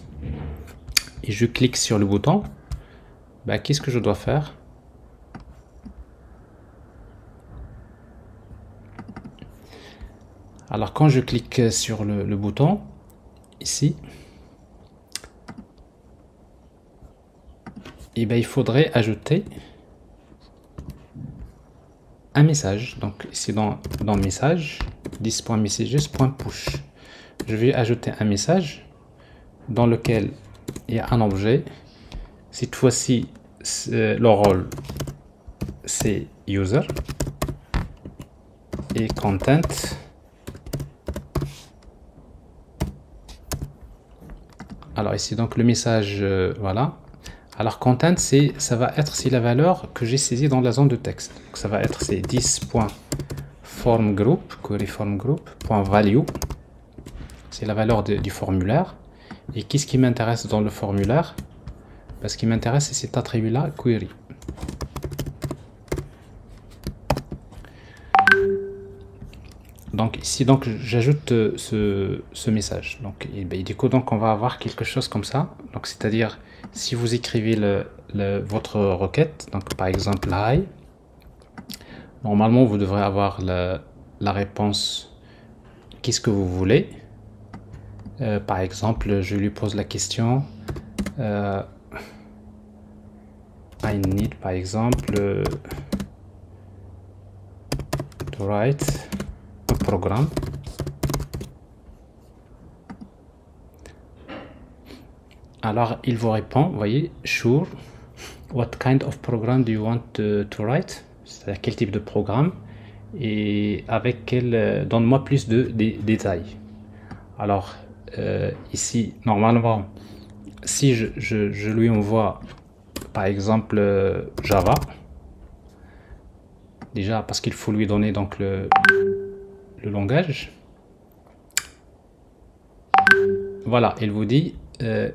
et je clique sur le bouton, bah, qu'est-ce que je dois faire? Alors quand je clique sur le, bouton, ici, eh bien, il faudrait ajouter un message. Donc ici dans, dans message, 10.messages.push. Je vais ajouter un message dans lequel il y a un objet. Cette fois-ci, le rôle, c'est user et content Alors ici donc le message, euh, voilà. Alors content, c'est ça va être si la valeur que j'ai saisie dans la zone de texte. Donc, ça va être c'est 10.formGroup, query value. C'est la valeur du formulaire. Et qu'est-ce qui m'intéresse dans le formulaire? Parce qu'il m'intéresse c'est cet attribut-là, query. Donc ici, donc j'ajoute euh, ce, message. Donc, et, ben, du coup, donc on va avoir quelque chose comme ça. Donc c'est-à-dire si vous écrivez le, votre requête, donc par exemple hi, Normalement, vous devrez avoir la, la réponse qu'est-ce que vous voulez. Euh, par exemple, je lui pose la question euh, I need, par exemple, to write a program. Alors, il vous répond, voyez, sure. What kind of program do you want to, write? C'est-à-dire quel type de programme? Et avec quel. euh, Donne-moi plus de, dé- détails. Alors, euh, ici, normalement, si je lui envoie, par exemple, euh, Java, déjà parce qu'il faut lui donner donc le, langage. Voilà, il vous dit, euh,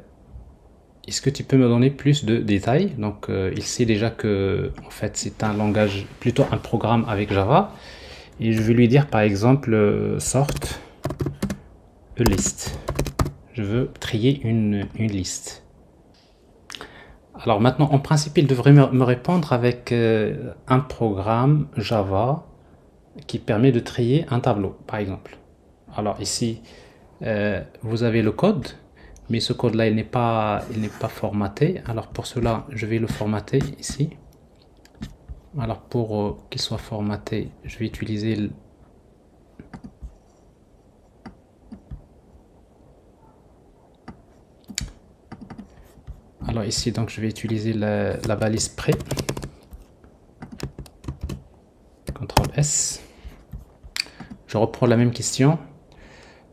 est-ce que tu peux me donner plus de détails? Donc, euh, il sait déjà que, en fait, c'est un langage, plutôt un programme avec Java. Et je vais lui dire, par exemple, euh, sort a list. Je veux trier une, liste. Alors maintenant, en principe, il devrait me, répondre avec un programme Java qui permet de trier un tableau, par exemple. Alors ici, euh, vous avez le code, mais ce code-là, il n'est pas, il n'est pas formaté. Alors pour cela, je vais le formater ici. Alors pour euh, qu'il soit formaté, je vais utiliser Alors ici, donc je vais utiliser la, la balise pré. CTRL S. Je reprends la même question.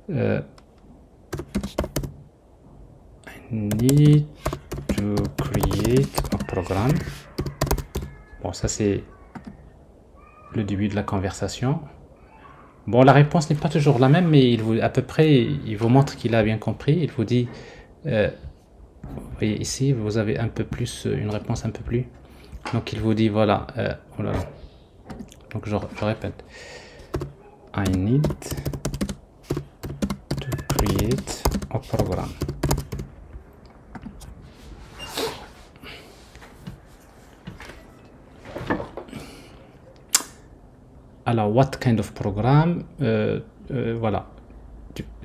Euh, I need to create a program. Bon, ça c'est le début de la conversation. Bon, la réponse n'est pas toujours la même, mais il vous, à peu près, il vous montre qu'il a bien compris. Il vous dit, euh, vous voyez ici, vous avez un peu plus, euh, une réponse un peu plus. Donc il vous dit, voilà, oh. Donc je répète. I need to create a program. Alors, what kind of program? Euh, euh, Voilà,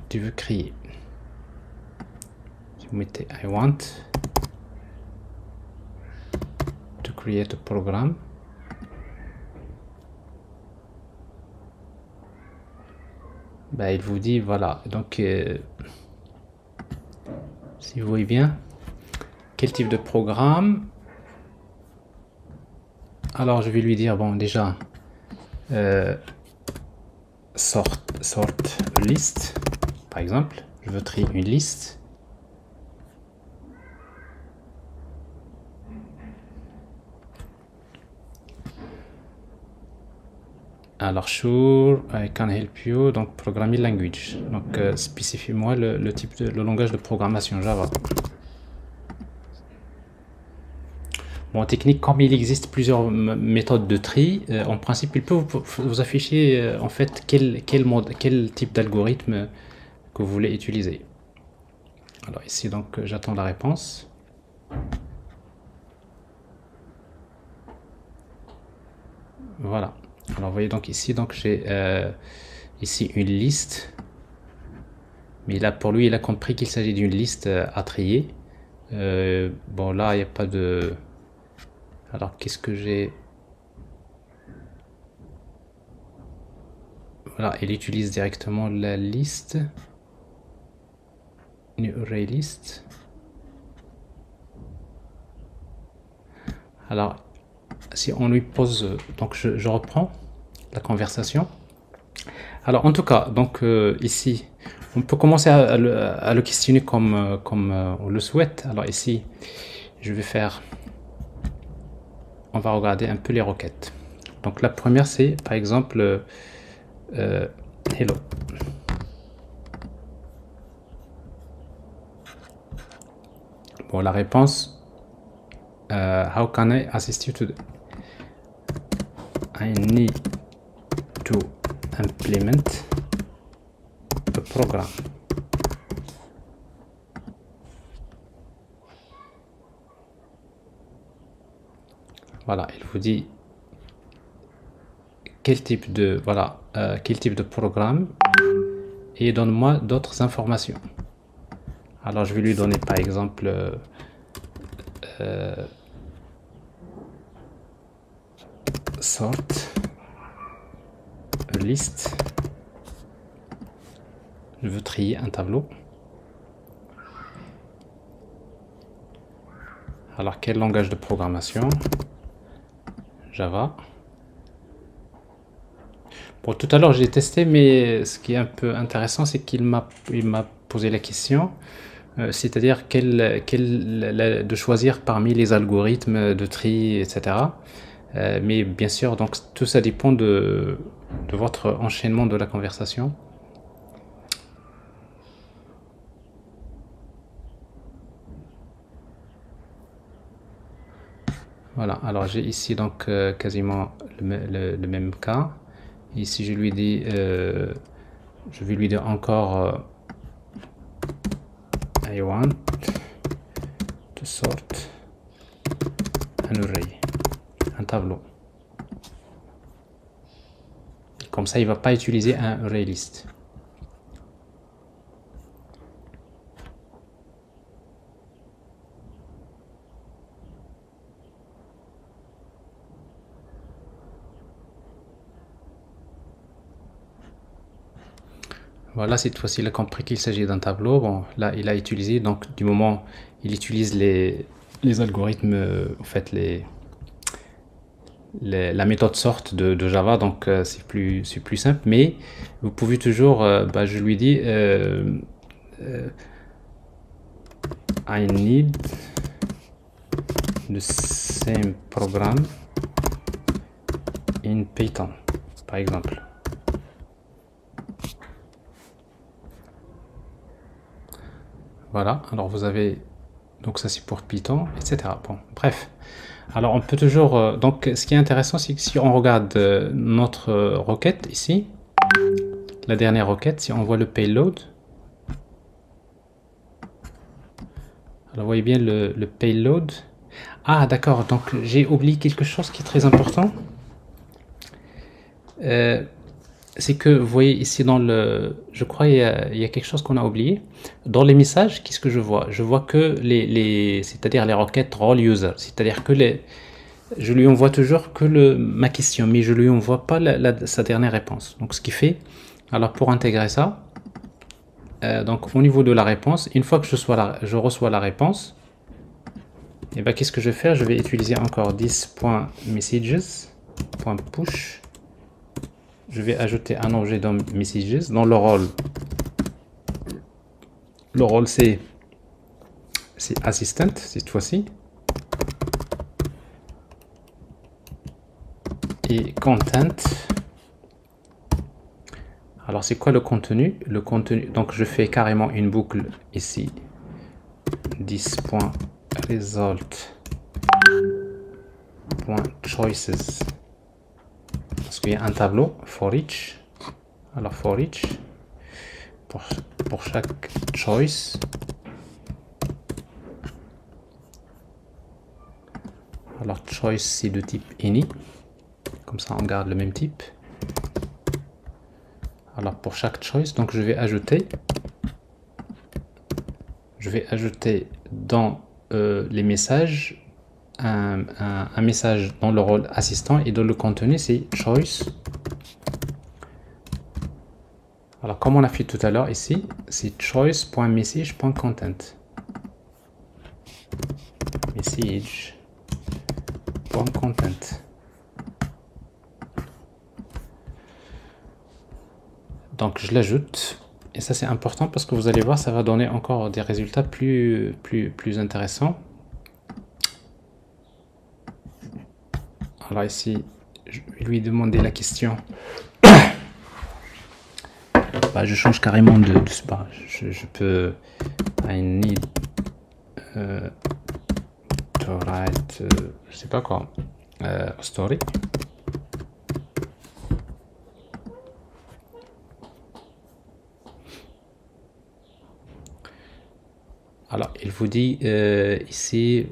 tu, veux créer. Si vous mettez I want to create a program. Ben, il vous dit voilà. Donc, euh, si vous voyez bien, quel type de programme? Alors, je vais lui dire bon, déjà, euh, sort, sort list, par exemple. Je veux trier une liste. Alors, sure, I can help you. Donc, programming language. Donc, euh, spécifie-moi le, type de le langage de programmation Java. Bon, technique, comme il existe plusieurs méthodes de tri, euh, en principe, il peut vous, afficher euh, en fait quel, quel, mode, quel type d'algorithme que vous voulez utiliser. Alors ici, donc, euh, j'attends la réponse. Voilà. Alors, vous voyez donc ici, donc j'ai euh, ici une liste. Mais là, pour lui, il a compris qu'il s'agit d'une liste euh, à trier. Euh, bon, là, il n'y a pas de... Alors, qu'est-ce que j'ai? Voilà, il utilise directement la liste. New array list. Alors, si on lui pose... Donc, je, je reprends la conversation. Alors, en tout cas, donc euh, ici, on peut commencer à, le, questionner comme, euh, euh, on le souhaite. Alors ici, je vais faire... On va regarder un peu les requêtes. Donc la première, c'est par exemple hello. Bon, la réponse, how can I assist you today? I need to implement a program. Voilà, il vous dit quel type de voilà euh, quel type de programme et donne-moi d'autres informations. Alors je vais lui donner par exemple euh, euh, sort liste. Je veux trier un tableau. Alors quel langage de programmation? Java. Bon, tout à l'heure j'ai testé, mais ce qui est un peu intéressant, c'est qu'il m'a posé la question, euh, c'est-à-dire quel, de choisir parmi les algorithmes de tri, etc. Euh, mais bien sûr, donc tout ça dépend de, de votre enchaînement de la conversation. Voilà, alors j'ai ici donc euh, quasiment le, même cas. Ici je lui dis, euh, je vais lui dire encore euh, I want to sort an array, un tableau. Comme ça, il va pas utiliser un array list. Voilà, cette fois-ci, il a compris qu'il s'agit d'un tableau. Bon, là, il a utilisé, donc du moment il utilise les, les algorithmes, euh, en fait, les, la méthode sorte de, Java, donc euh, c'est plus, plus simple. Mais vous pouvez toujours, euh, bah, je lui dis, I need the same program in Python, par exemple. Voilà, alors vous avez, donc ça c'est pour Python, etc. Bon, bref. Alors on peut toujours, euh, donc ce qui est intéressant, c'est que si on regarde euh, notre euh, requête ici, la dernière requête, si on voit le payload, alors voyez bien le, le payload. Ah d'accord, donc j'ai oublié quelque chose qui est très important. C'est que vous voyez ici dans le, je crois il y a, quelque chose qu'on a oublié. Dans les messages, qu'est-ce que je vois? Je vois que les, c'est-à-dire les requêtes role user, c'est-à-dire que les, je lui envoie toujours que le, ma question, mais je lui envoie pas sa dernière réponse. Donc ce qui fait, alors pour intégrer ça, euh, donc au niveau de la réponse, une fois que je, reçois la réponse, et eh ben qu'est-ce que je vais faire? Je vais utiliser encore 10.messages.push je vais ajouter un objet dans messages dans le rôle. Le rôle c'est c'est assistant cette fois-ci. Et content. Alors c'est quoi le contenu? Le contenu donc je fais carrément une boucle ici. 10.result.choices un tableau for each. Alors for each pour, pour chaque choice. Alors choice c'est de type any. Comme ça on garde le même type. Alors pour chaque choice donc je vais ajouter. Je vais ajouter dans euh, les messages un, message dans le rôle assistant et dans le contenu c'est choice. Alors comme on a fait tout à l'heure ici, c'est choice.message.content. Message.content. Donc je l'ajoute et ça c'est important parce que vous allez voir ça va donner encore des résultats plus, plus, plus intéressants. Alors ici, je vais lui demander la question. bah, je change carrément de, de bah, je, peux. I need uh, to write, uh, je sais pas quoi, uh, story. Alors, il vous dit euh, ici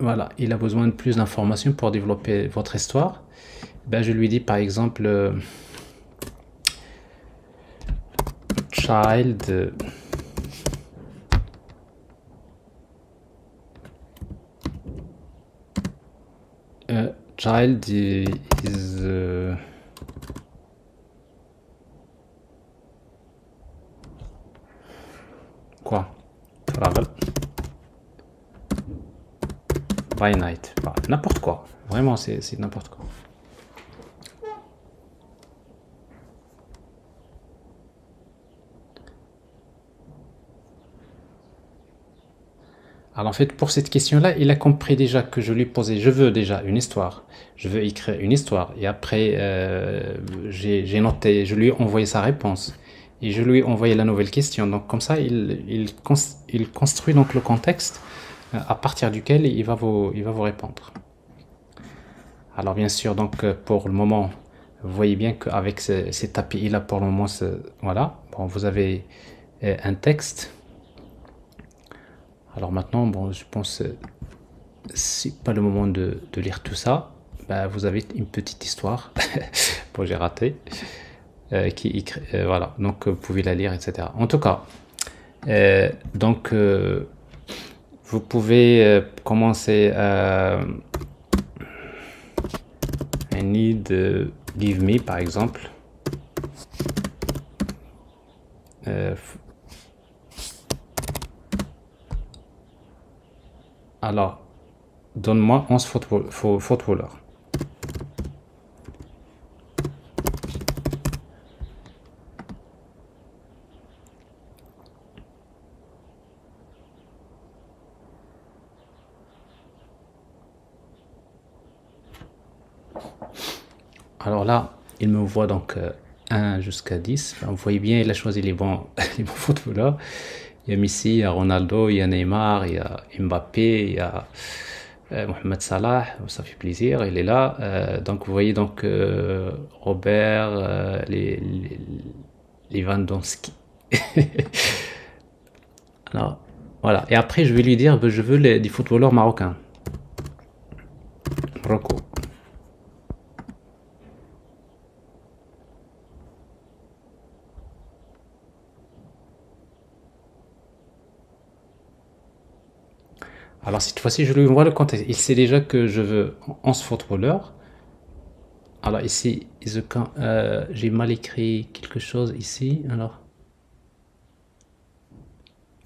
voilà, il a besoin de plus d'informations pour développer votre histoire. Ben, je lui dis par exemple euh, child uh, child is uh, quoi? Travel by night n'importe quoi vraiment c'est n'importe quoi Alors en fait, pour cette question-là, il a compris déjà que je lui posais, je veux déjà une histoire, je veux écrire une histoire. Et après, euh, j'ai noté, je lui ai envoyé sa réponse. Et je lui ai envoyé la nouvelle question. Donc comme ça, il, il, construit donc le contexte à partir duquel il va vous, il va vous répondre. Alors bien sûr, donc euh, pour le moment, vous voyez bien qu'avec cet API-là, pour le moment, voilà, bon, vous avez un texte alors maintenant, bon, je pense c'est pas le moment de, lire tout ça. Bah, vous avez une petite histoire, bon j'ai raté, euh, qui euh, voilà, donc vous pouvez la lire, etc. En tout cas, euh, donc vous pouvez commencer à I need give me par exemple. Alors, donne-moi 11 footballeurs. Alors là, il me voit donc 1 euh, jusqu'à 10. Vous voyez bien, il a choisi les bons, les bons footballeurs. Il y a Messi, il y a Ronaldo, il y a Neymar, il y a Mbappé, il y a euh, Mohamed Salah, ça fait plaisir, il est là. Euh, donc vous voyez donc Robert, les, les, Alors voilà. Et après je vais lui dire, ben, je veux les, des footballeurs marocains. Rocco. Alors cette fois-ci, je lui envoie le contexte. Il sait déjà que je veux 11 footballeurs. Alors ici, euh, j'ai mal écrit quelque chose ici. Alors.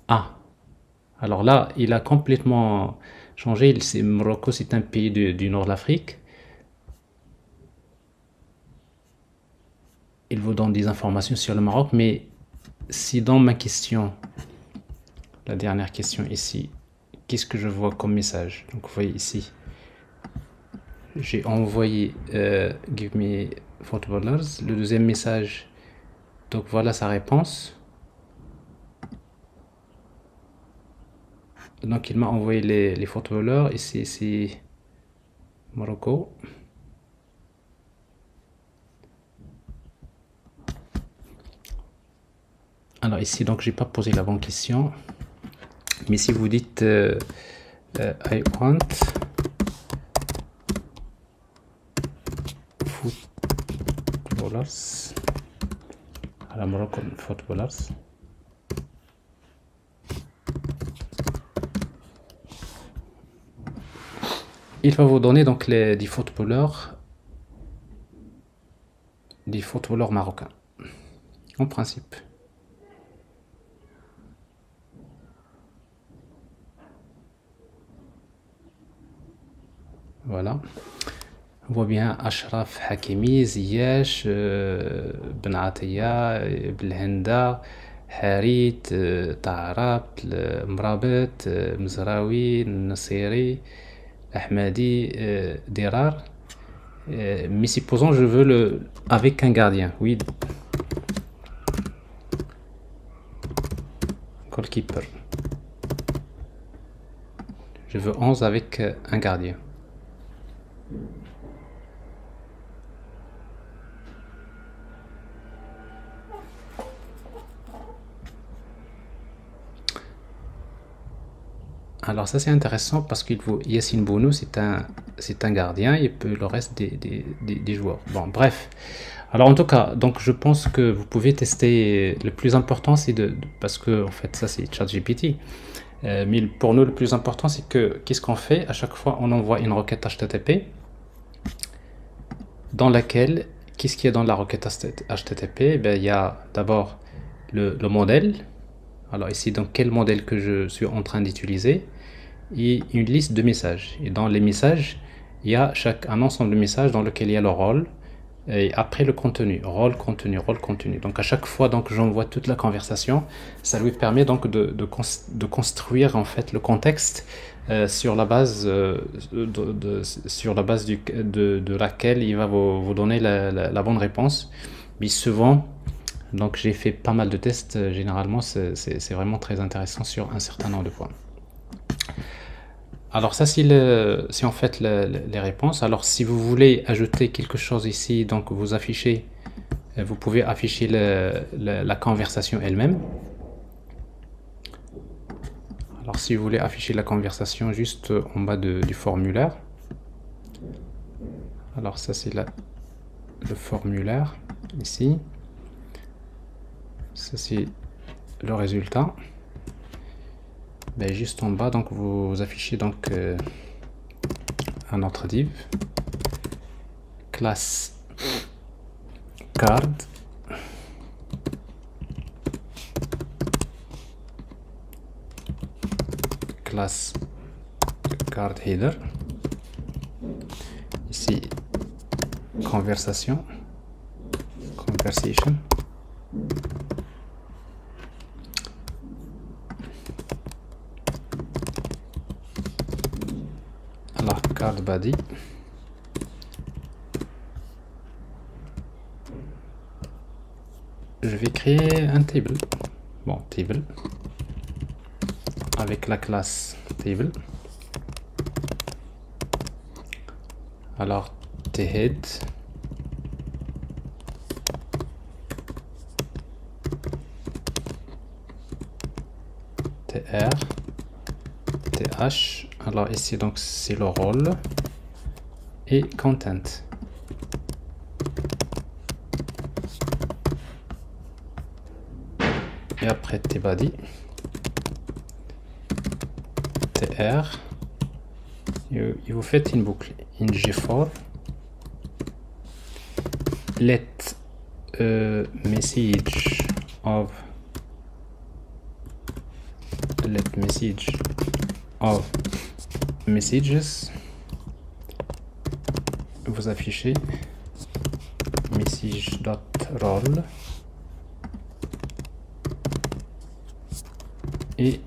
Ah. Alors là, il a complètement changé. Il, Morocco, c'est un pays du nord de l'Afrique. Il vous donne des informations sur le Maroc, mais si dans ma question, la dernière question ici, qu'est-ce que je vois comme message Donc vous voyez ici, j'ai envoyé euh, Give me footballers. Le deuxième message, donc voilà sa réponse. Donc il m'a envoyé les, les footballers. Ici, c'est Morocco. Alors ici, donc j'ai pas posé la bonne question. Mais si vous dites euh, euh, I want footballers à la Moroccan footballers. Il va vous donner donc les des footballeurs des footballeurs marocains en principe Voilà. On voit bien Ashraf Hakimi, Ziyech, euh, Ben Atiya, Belhenda, Harit, euh, Ta'arab, Mrabet, euh, Mzraoui, Nassiri, Ahmadi, Dirar. Mais supposons je veux le avec un gardien, oui. Goalkeeper. Je veux 11 avec un gardien. Alors ça c'est intéressant parce qu'il vous Yassine Bounou c'est un c'est un gardien et peu le reste des, des, des, joueurs. Bon bref. Alors en tout cas donc je pense que vous pouvez tester. Le plus important c'est de, parce que en fait ça c'est ChatGPT. Euh, mais pour nous le plus important c'est que qu'est-ce qu'on fait? À chaque fois on envoie une requête HTTP dans laquelle qu'est-ce qu'il y a dans la requête HTTP ben, il y a d'abord le, le modèle alors ici, donc quel modèle que je suis en train d'utiliser? Et une liste de messages. Et dans les messages, il y a chaque, un ensemble de messages dans lequel il y a le rôle et après le contenu, rôle, contenu, rôle, contenu. Donc à chaque fois donc j'envoie toute la conversation, ça lui permet donc de, construire en fait le contexte euh, sur la base euh, de, sur la base de, laquelle il va vous, vous donner la, la, bonne réponse. Mais souvent donc j'ai fait pas mal de tests, euh, généralement c'est vraiment très intéressant sur un certain nombre de points. Alors ça c'est en fait les réponses. Alors si vous voulez ajouter quelque chose ici, donc vous affichez, euh, vous pouvez afficher la conversation elle-même. Alors si vous voulez afficher la conversation juste en bas du formulaire. Alors ça c'est le formulaire ici. C'est le résultat. Ben, juste en bas, donc vous affichez donc euh, un autre div. Classe card. Classe card header. Ici conversation. Conversation body je vais créer un table. Bon table. Avec la classe table. Alors head. Tr th alors ici donc c'est le rôle. Et content. Et après tbody tr et vous faites une boucle. In g4 let uh, message of let message of messages vous affichez message.roll et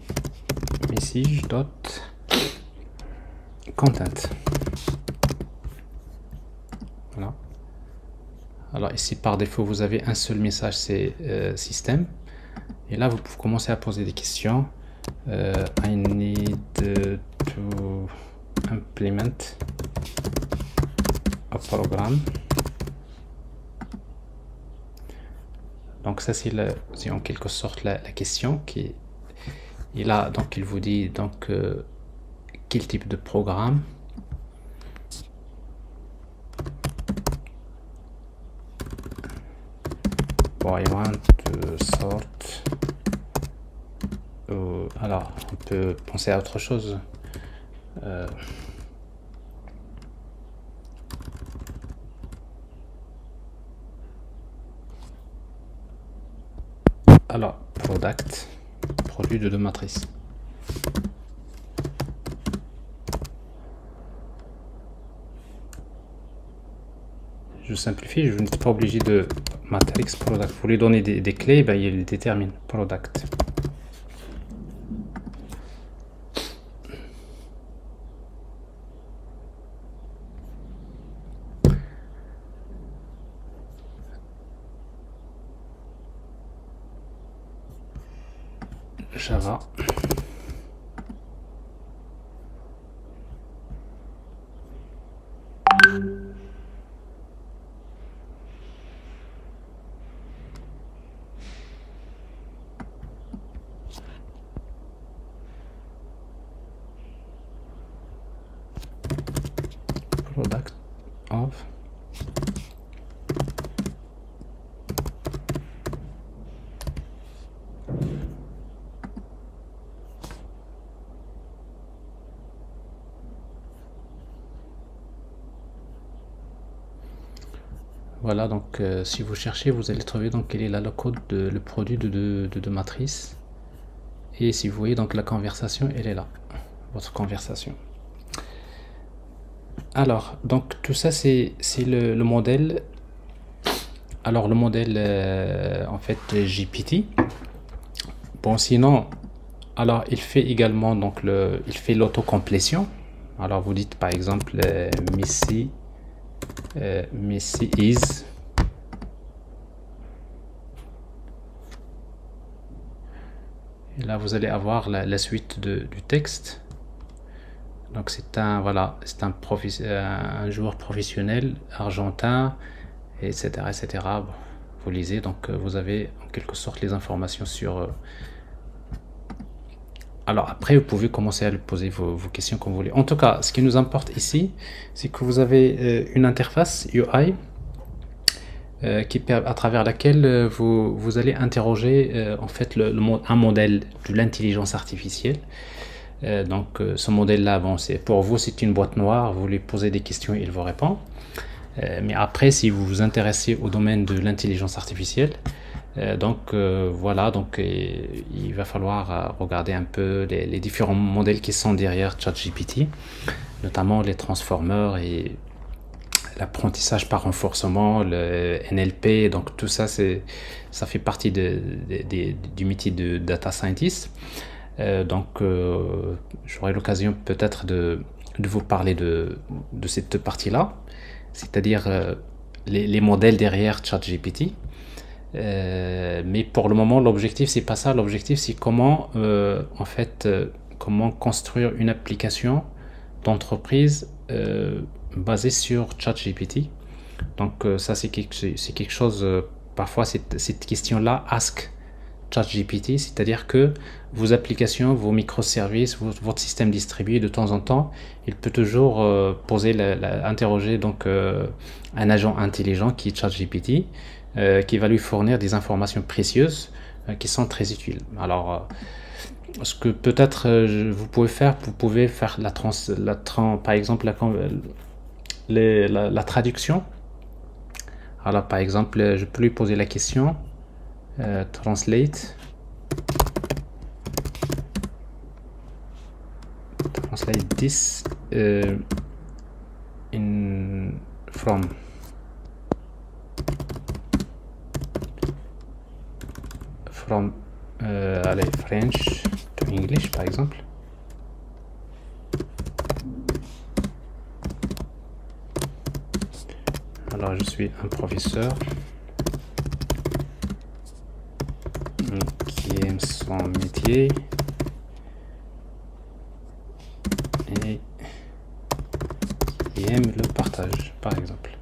message.content voilà. Alors ici par défaut vous avez un seul message c'est euh, système et là vous pouvez commencer à poser des questions uh, I need uh, to implement a program donc ça c'est en quelque sorte la, question qui est là donc il vous dit donc euh, quel type de programme? Bon, I want to sort euh, alors, on peut penser à autre chose. Euh, alors, product, produit de deux matrices. Je simplifie, je ne suis pas obligé de matrix product. Vous lui donner des, clés, ben, il détermine product. Java. product of Voilà, euh, si vous cherchez, vous allez trouver donc quel est là le code de le produit de deux de, matrices. Et si vous voyez donc la conversation, elle est là, votre conversation. Alors, donc tout ça c'est le, le, modèle. Alors le modèle euh, en fait GPT. Bon sinon, alors il fait également donc le, il fait l'autocomplétion. Alors vous dites par exemple euh, Missy euh, Messi is là vous allez avoir la, suite du texte. Donc c'est un voilà c'est un, un joueur professionnel argentin etc etc vous lisez donc euh, vous avez en quelque sorte les informations sur euh, alors après, vous pouvez commencer à lui poser vos, questions comme vous voulez. En tout cas, ce qui nous importe ici, c'est que vous avez euh, une interface UI euh, qui, à travers laquelle euh, vous, vous allez interroger en fait un modèle de l'intelligence artificielle. donc ce modèle-là, bon, pour vous, c'est une boîte noire. Vous lui posez des questions, il vous répond. mais après, si vous vous intéressez au domaine de l'intelligence artificielle, euh, donc euh, voilà, donc il va falloir euh, regarder un peu les, différents modèles qui sont derrière ChatGPT, notamment les transformers et l'apprentissage par renforcement, le NLP, donc tout ça, ça fait partie de, du métier de data scientist. donc j'aurai l'occasion peut-être de, vous parler de, cette partie-là, c'est-à-dire les, les, modèles derrière ChatGPT. Euh, mais pour le moment, l'objectif c'est pas ça. L'objectif c'est comment, euh, en fait, euh, comment construire une application d'entreprise basée sur ChatGPT. Donc ça c'est quelque, quelque chose. parfois cette, cette question-là, ask ChatGPT, c'est-à-dire que vos applications, vos microservices, votre système distribué de temps en temps, il peut toujours poser, la, interroger donc un agent intelligent qui est ChatGPT euh, qui va lui fournir des informations précieuses euh, qui sont très utiles. Alors, euh, ce que peut-être vous pouvez faire, vous pouvez faire la, trans, la par exemple la, la, traduction. Alors, par exemple, je peux lui poser la question translate. Translate this in from from euh, French to English par exemple. Alors je suis un professeur qui aime son métier et qui aime le partage par exemple.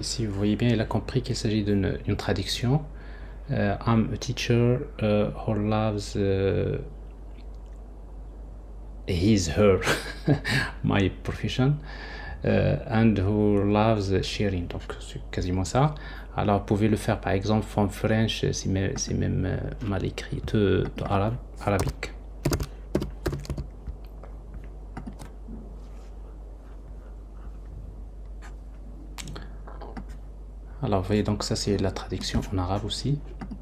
ici, vous voyez bien, il a compris qu'il s'agit d'une traduction. Uh, I'm a teacher uh, who loves uh, his, her, my profession, uh, and who loves sharing. Donc, c'est quasiment ça. Alors, vous pouvez le faire par exemple en French, c'est même, même, euh, mal écrit, de, de arabe, arabique. Alors, vous voyez, donc ça c'est la traduction en arabe aussi.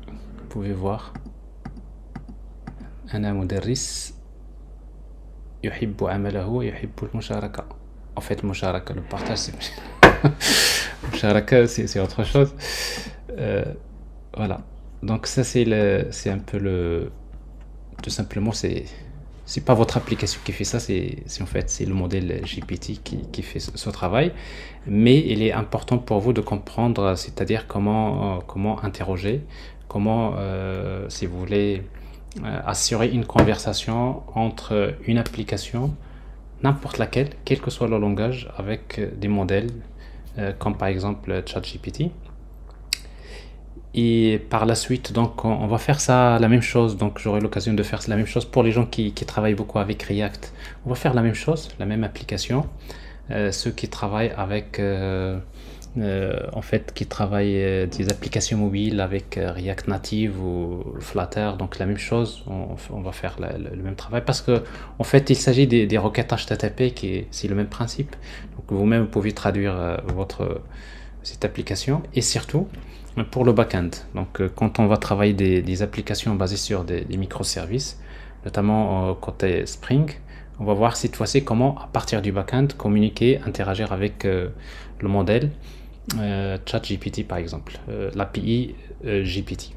Vous pouvez voir. un Anna Muderris. يحب عمله ويحب المشاركة. En fait, المشاركة, le partage, c'est... المشاركة, c'est autre chose. Euh, voilà. Donc ça c'est le, c'est un peu le, tout simplement c'est c'est pas votre application qui fait ça, c'est en fait c'est le modèle GPT qui, qui fait ce, travail. Mais il est important pour vous de comprendre, c'est-à-dire comment, euh, comment interroger, comment, euh, si vous voulez, euh, assurer une conversation entre une application, n'importe laquelle, quel que soit le langage, avec des modèles comme par exemple ChatGPT. Et par la suite, donc, on, va faire ça la même chose. Donc, j'aurai l'occasion de faire la même chose pour les gens qui, travaillent beaucoup avec React. On va faire la même chose, la même application. Euh, ceux qui travaillent avec, euh, euh, en fait, qui travaillent des applications mobiles avec React Native ou Flutter, donc la même chose. On, va faire le même travail parce que, en fait, il s'agit des, des, requêtes HTTP qui c'est le même principe. Donc, vous-même vous pouvez traduire votre cette application et surtout pour le backend. Donc, euh, quand on va travailler des, applications basées sur des, microservices, notamment euh, côté Spring, on va voir cette fois-ci comment, à partir du backend, communiquer, interagir avec euh, le modèle ChatGPT par exemple, l'API GPT.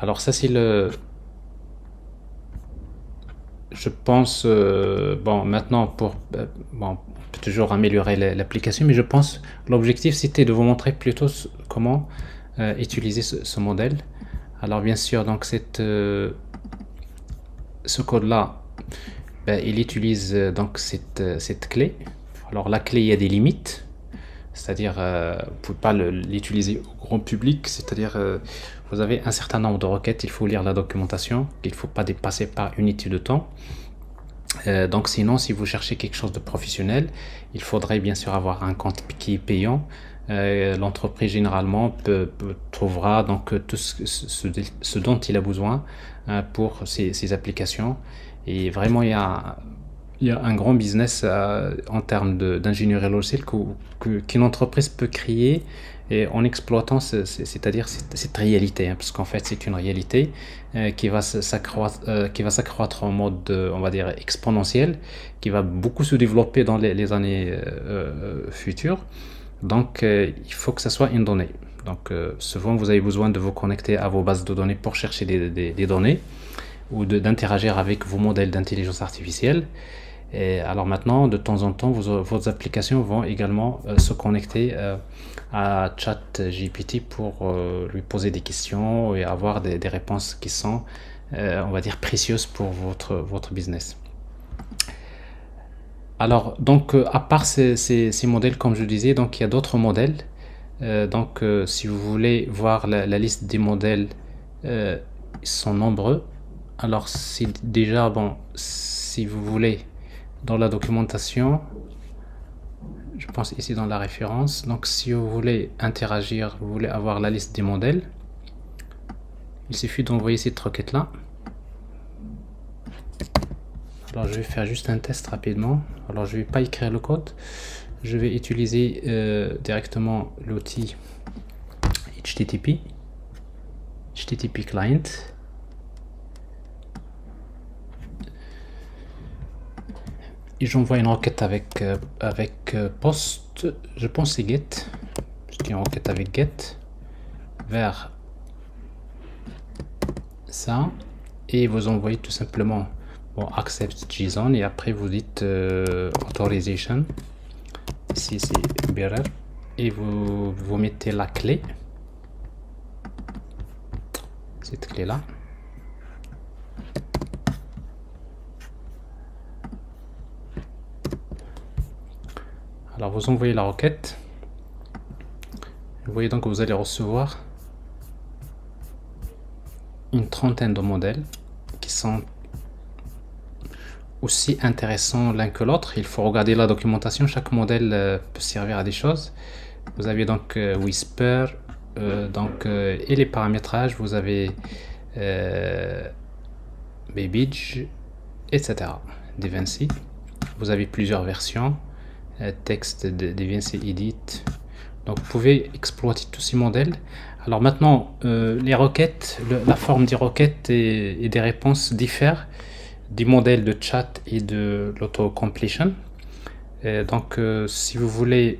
Alors ça c'est le, je pense, bon, maintenant, pour, bon, toujours améliorer l'application, mais je pense l'objectif c'était de vous montrer plutôt comment euh, utiliser ce, modèle. Alors bien sûr, donc cette, euh, ce code-là, ben, il utilise euh, donc cette, cette, clé. Alors la clé, il y a des limites, c'est-à-dire vous ne pouvez pas l'utiliser au grand public, c'est-à-dire vous avez un certain nombre de requêtes, il faut lire la documentation, qu'il ne faut pas dépasser par unité de temps. Euh, donc sinon, si vous cherchez quelque chose de professionnel, il faudrait bien sûr avoir un compte qui est payant. Euh, l'entreprise généralement trouvera donc tout ce, dont il a besoin euh, pour ces, applications. Et vraiment, il y a, un grand business en termes d'ingénierie logicielle qu'une entreprise peut créer en exploitant, c'est-à-dire cette, réalité, hein, parce qu'en fait c'est une réalité euh, qui va s'accroître, euh, qui va s'accroître en mode, on va dire exponentiel, qui va beaucoup se développer dans les, années euh, futures. Donc il faut que ça soit une donnée. Donc souvent vous avez besoin de vous connecter à vos bases de données pour chercher des données ou d'interagir avec vos modèles d'intelligence artificielle. Et alors maintenant, de temps en temps, vos, applications vont également euh, se connecter euh, à ChatGPT pour euh, lui poser des questions et avoir des, réponses qui sont, on va dire, précieuses pour votre, votre business. Alors, donc, à part ces, ces, modèles, comme je disais, donc il y a d'autres modèles. donc, si vous voulez voir la liste des modèles, ils sont nombreux. Alors, c'est déjà, bon, si vous voulez dans la documentation, je pense ici dans la référence. Donc si vous voulez interagir, vous voulez avoir la liste des modèles, il suffit d'envoyer cette requête là. Alors je vais faire juste un test rapidement. Alors je vais pas écrire le code, je vais utiliser euh, directement l'outil HTTP, HTTP client. J'envoie une requête avec, euh, avec euh, post, je pense c'est get, je dis une requête avec get. Vers ça. Et vous envoyez tout simplement bon, accept JSON et après vous dites euh, authorization. Ici c'est bearer et vous, vous mettez la clé. Cette clé là Alors vous envoyez la requête. Vous voyez donc que vous allez recevoir une trentaine de modèles qui sont aussi intéressants l'un que l'autre. Il faut regarder la documentation. Chaque modèle euh, peut servir à des choses. Vous avez donc euh, Whisper, euh, donc, et les paramétrages. Vous avez Babbage, etc. Devancy. Vous avez plusieurs versions. Euh, texte de, VNC Edit. Donc vous pouvez exploiter tous ces modèles. Alors maintenant, euh, les requêtes, la forme des requêtes et, des réponses diffèrent du modèle de chat et de l'auto-completion. Donc euh, si vous voulez,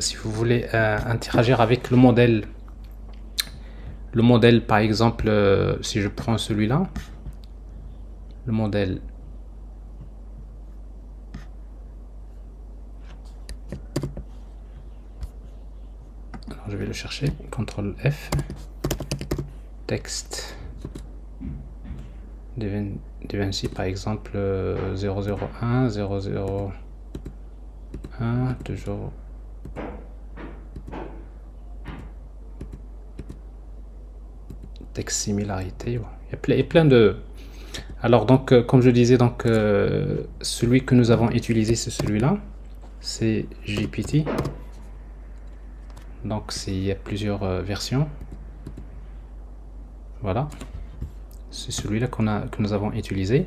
si vous voulez interagir avec le modèle, le modèle par exemple, si je prends celui-là, le modèle Je vais le chercher. CTRL F. Texte. DaVinci par exemple euh, 001, 001, toujours. Texte similarité. Il y a plein de. Alors donc euh, comme je disais donc euh, celui que nous avons utilisé c'est celui-là, c'est GPT. Donc il y a plusieurs euh, versions. Voilà. C'est celui-là que nous avons utilisé.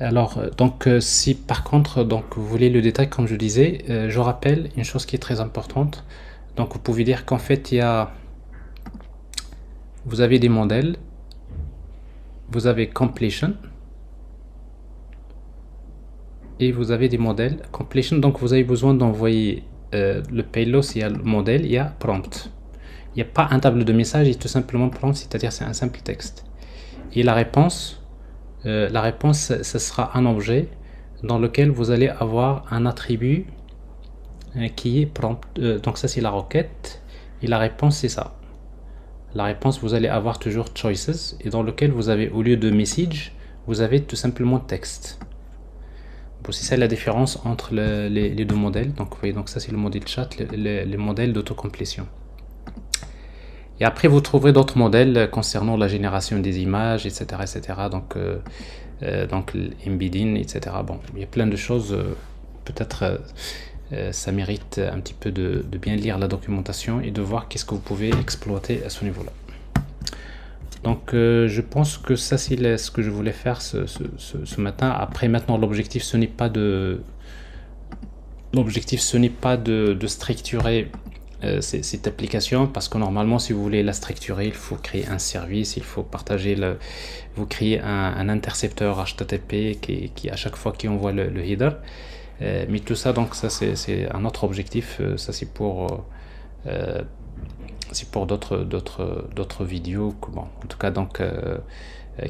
Alors, donc, si par contre, donc, vous voulez le détail, comme je disais, je rappelle une chose qui est très importante. Donc, vous pouvez dire qu'en fait, il y a vous avez des modèles, vous avez completion, et vous avez des modèles completion. Donc vous avez besoin d'envoyer euh, le payload, il y a le modèle, il y a prompt. Il n'y a pas un table de message, il est tout simplement prompt, c'est-à-dire c'est un simple texte. Et la réponse, euh, la réponse, ce sera un objet dans lequel vous allez avoir un attribut euh, qui est prompt. donc ça c'est la requête et la réponse c'est ça la réponse, vous allez avoir toujours choices et dans lequel vous avez, au lieu de message, vous avez tout simplement texte. C'est ça la différence entre les, deux modèles. Donc, vous voyez, donc ça c'est le modèle chat, le, le, modèle d'autocomplétion. Et après, vous trouverez d'autres modèles concernant la génération des images, etc. etc. Donc, euh, euh, donc l'embedding, etc. Bon, il y a plein de choses, euh, peut-être euh, ça mérite un petit peu de, bien lire la documentation et de voir qu'est-ce que vous pouvez exploiter à ce niveau-là. Donc euh, je pense que ça c'est ce que je voulais faire ce, matin. Après maintenant l'objectif ce n'est pas de l'objectif ce n'est pas de, structurer euh, cette application parce que normalement si vous voulez la structurer il faut créer un service, il faut partager le, vous créez un, intercepteur HTTP qui, à chaque fois qui envoie le header. Euh, mais tout ça, donc ça c'est un autre objectif. Ça c'est pour c'est pour d'autres d'autres d'autres vidéos. En tout cas donc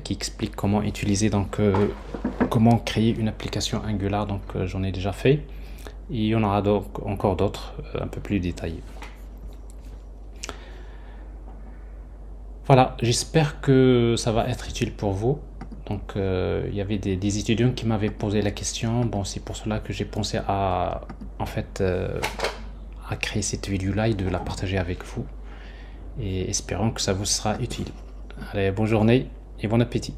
qui explique comment utiliser donc comment créer une application Angular. Donc j'en ai déjà fait. Et il y en aura donc encore d'autres un peu plus détaillés. Voilà, j'espère que ça va être utile pour vous. Donc euh, il y avait des, étudiants qui m'avaient posé la question. Bon, c'est pour cela que j'ai pensé à en fait euh, à créer cette vidéo-là et de la partager avec vous. Et espérons que ça vous sera utile. Allez, bonne journée et bon appétit.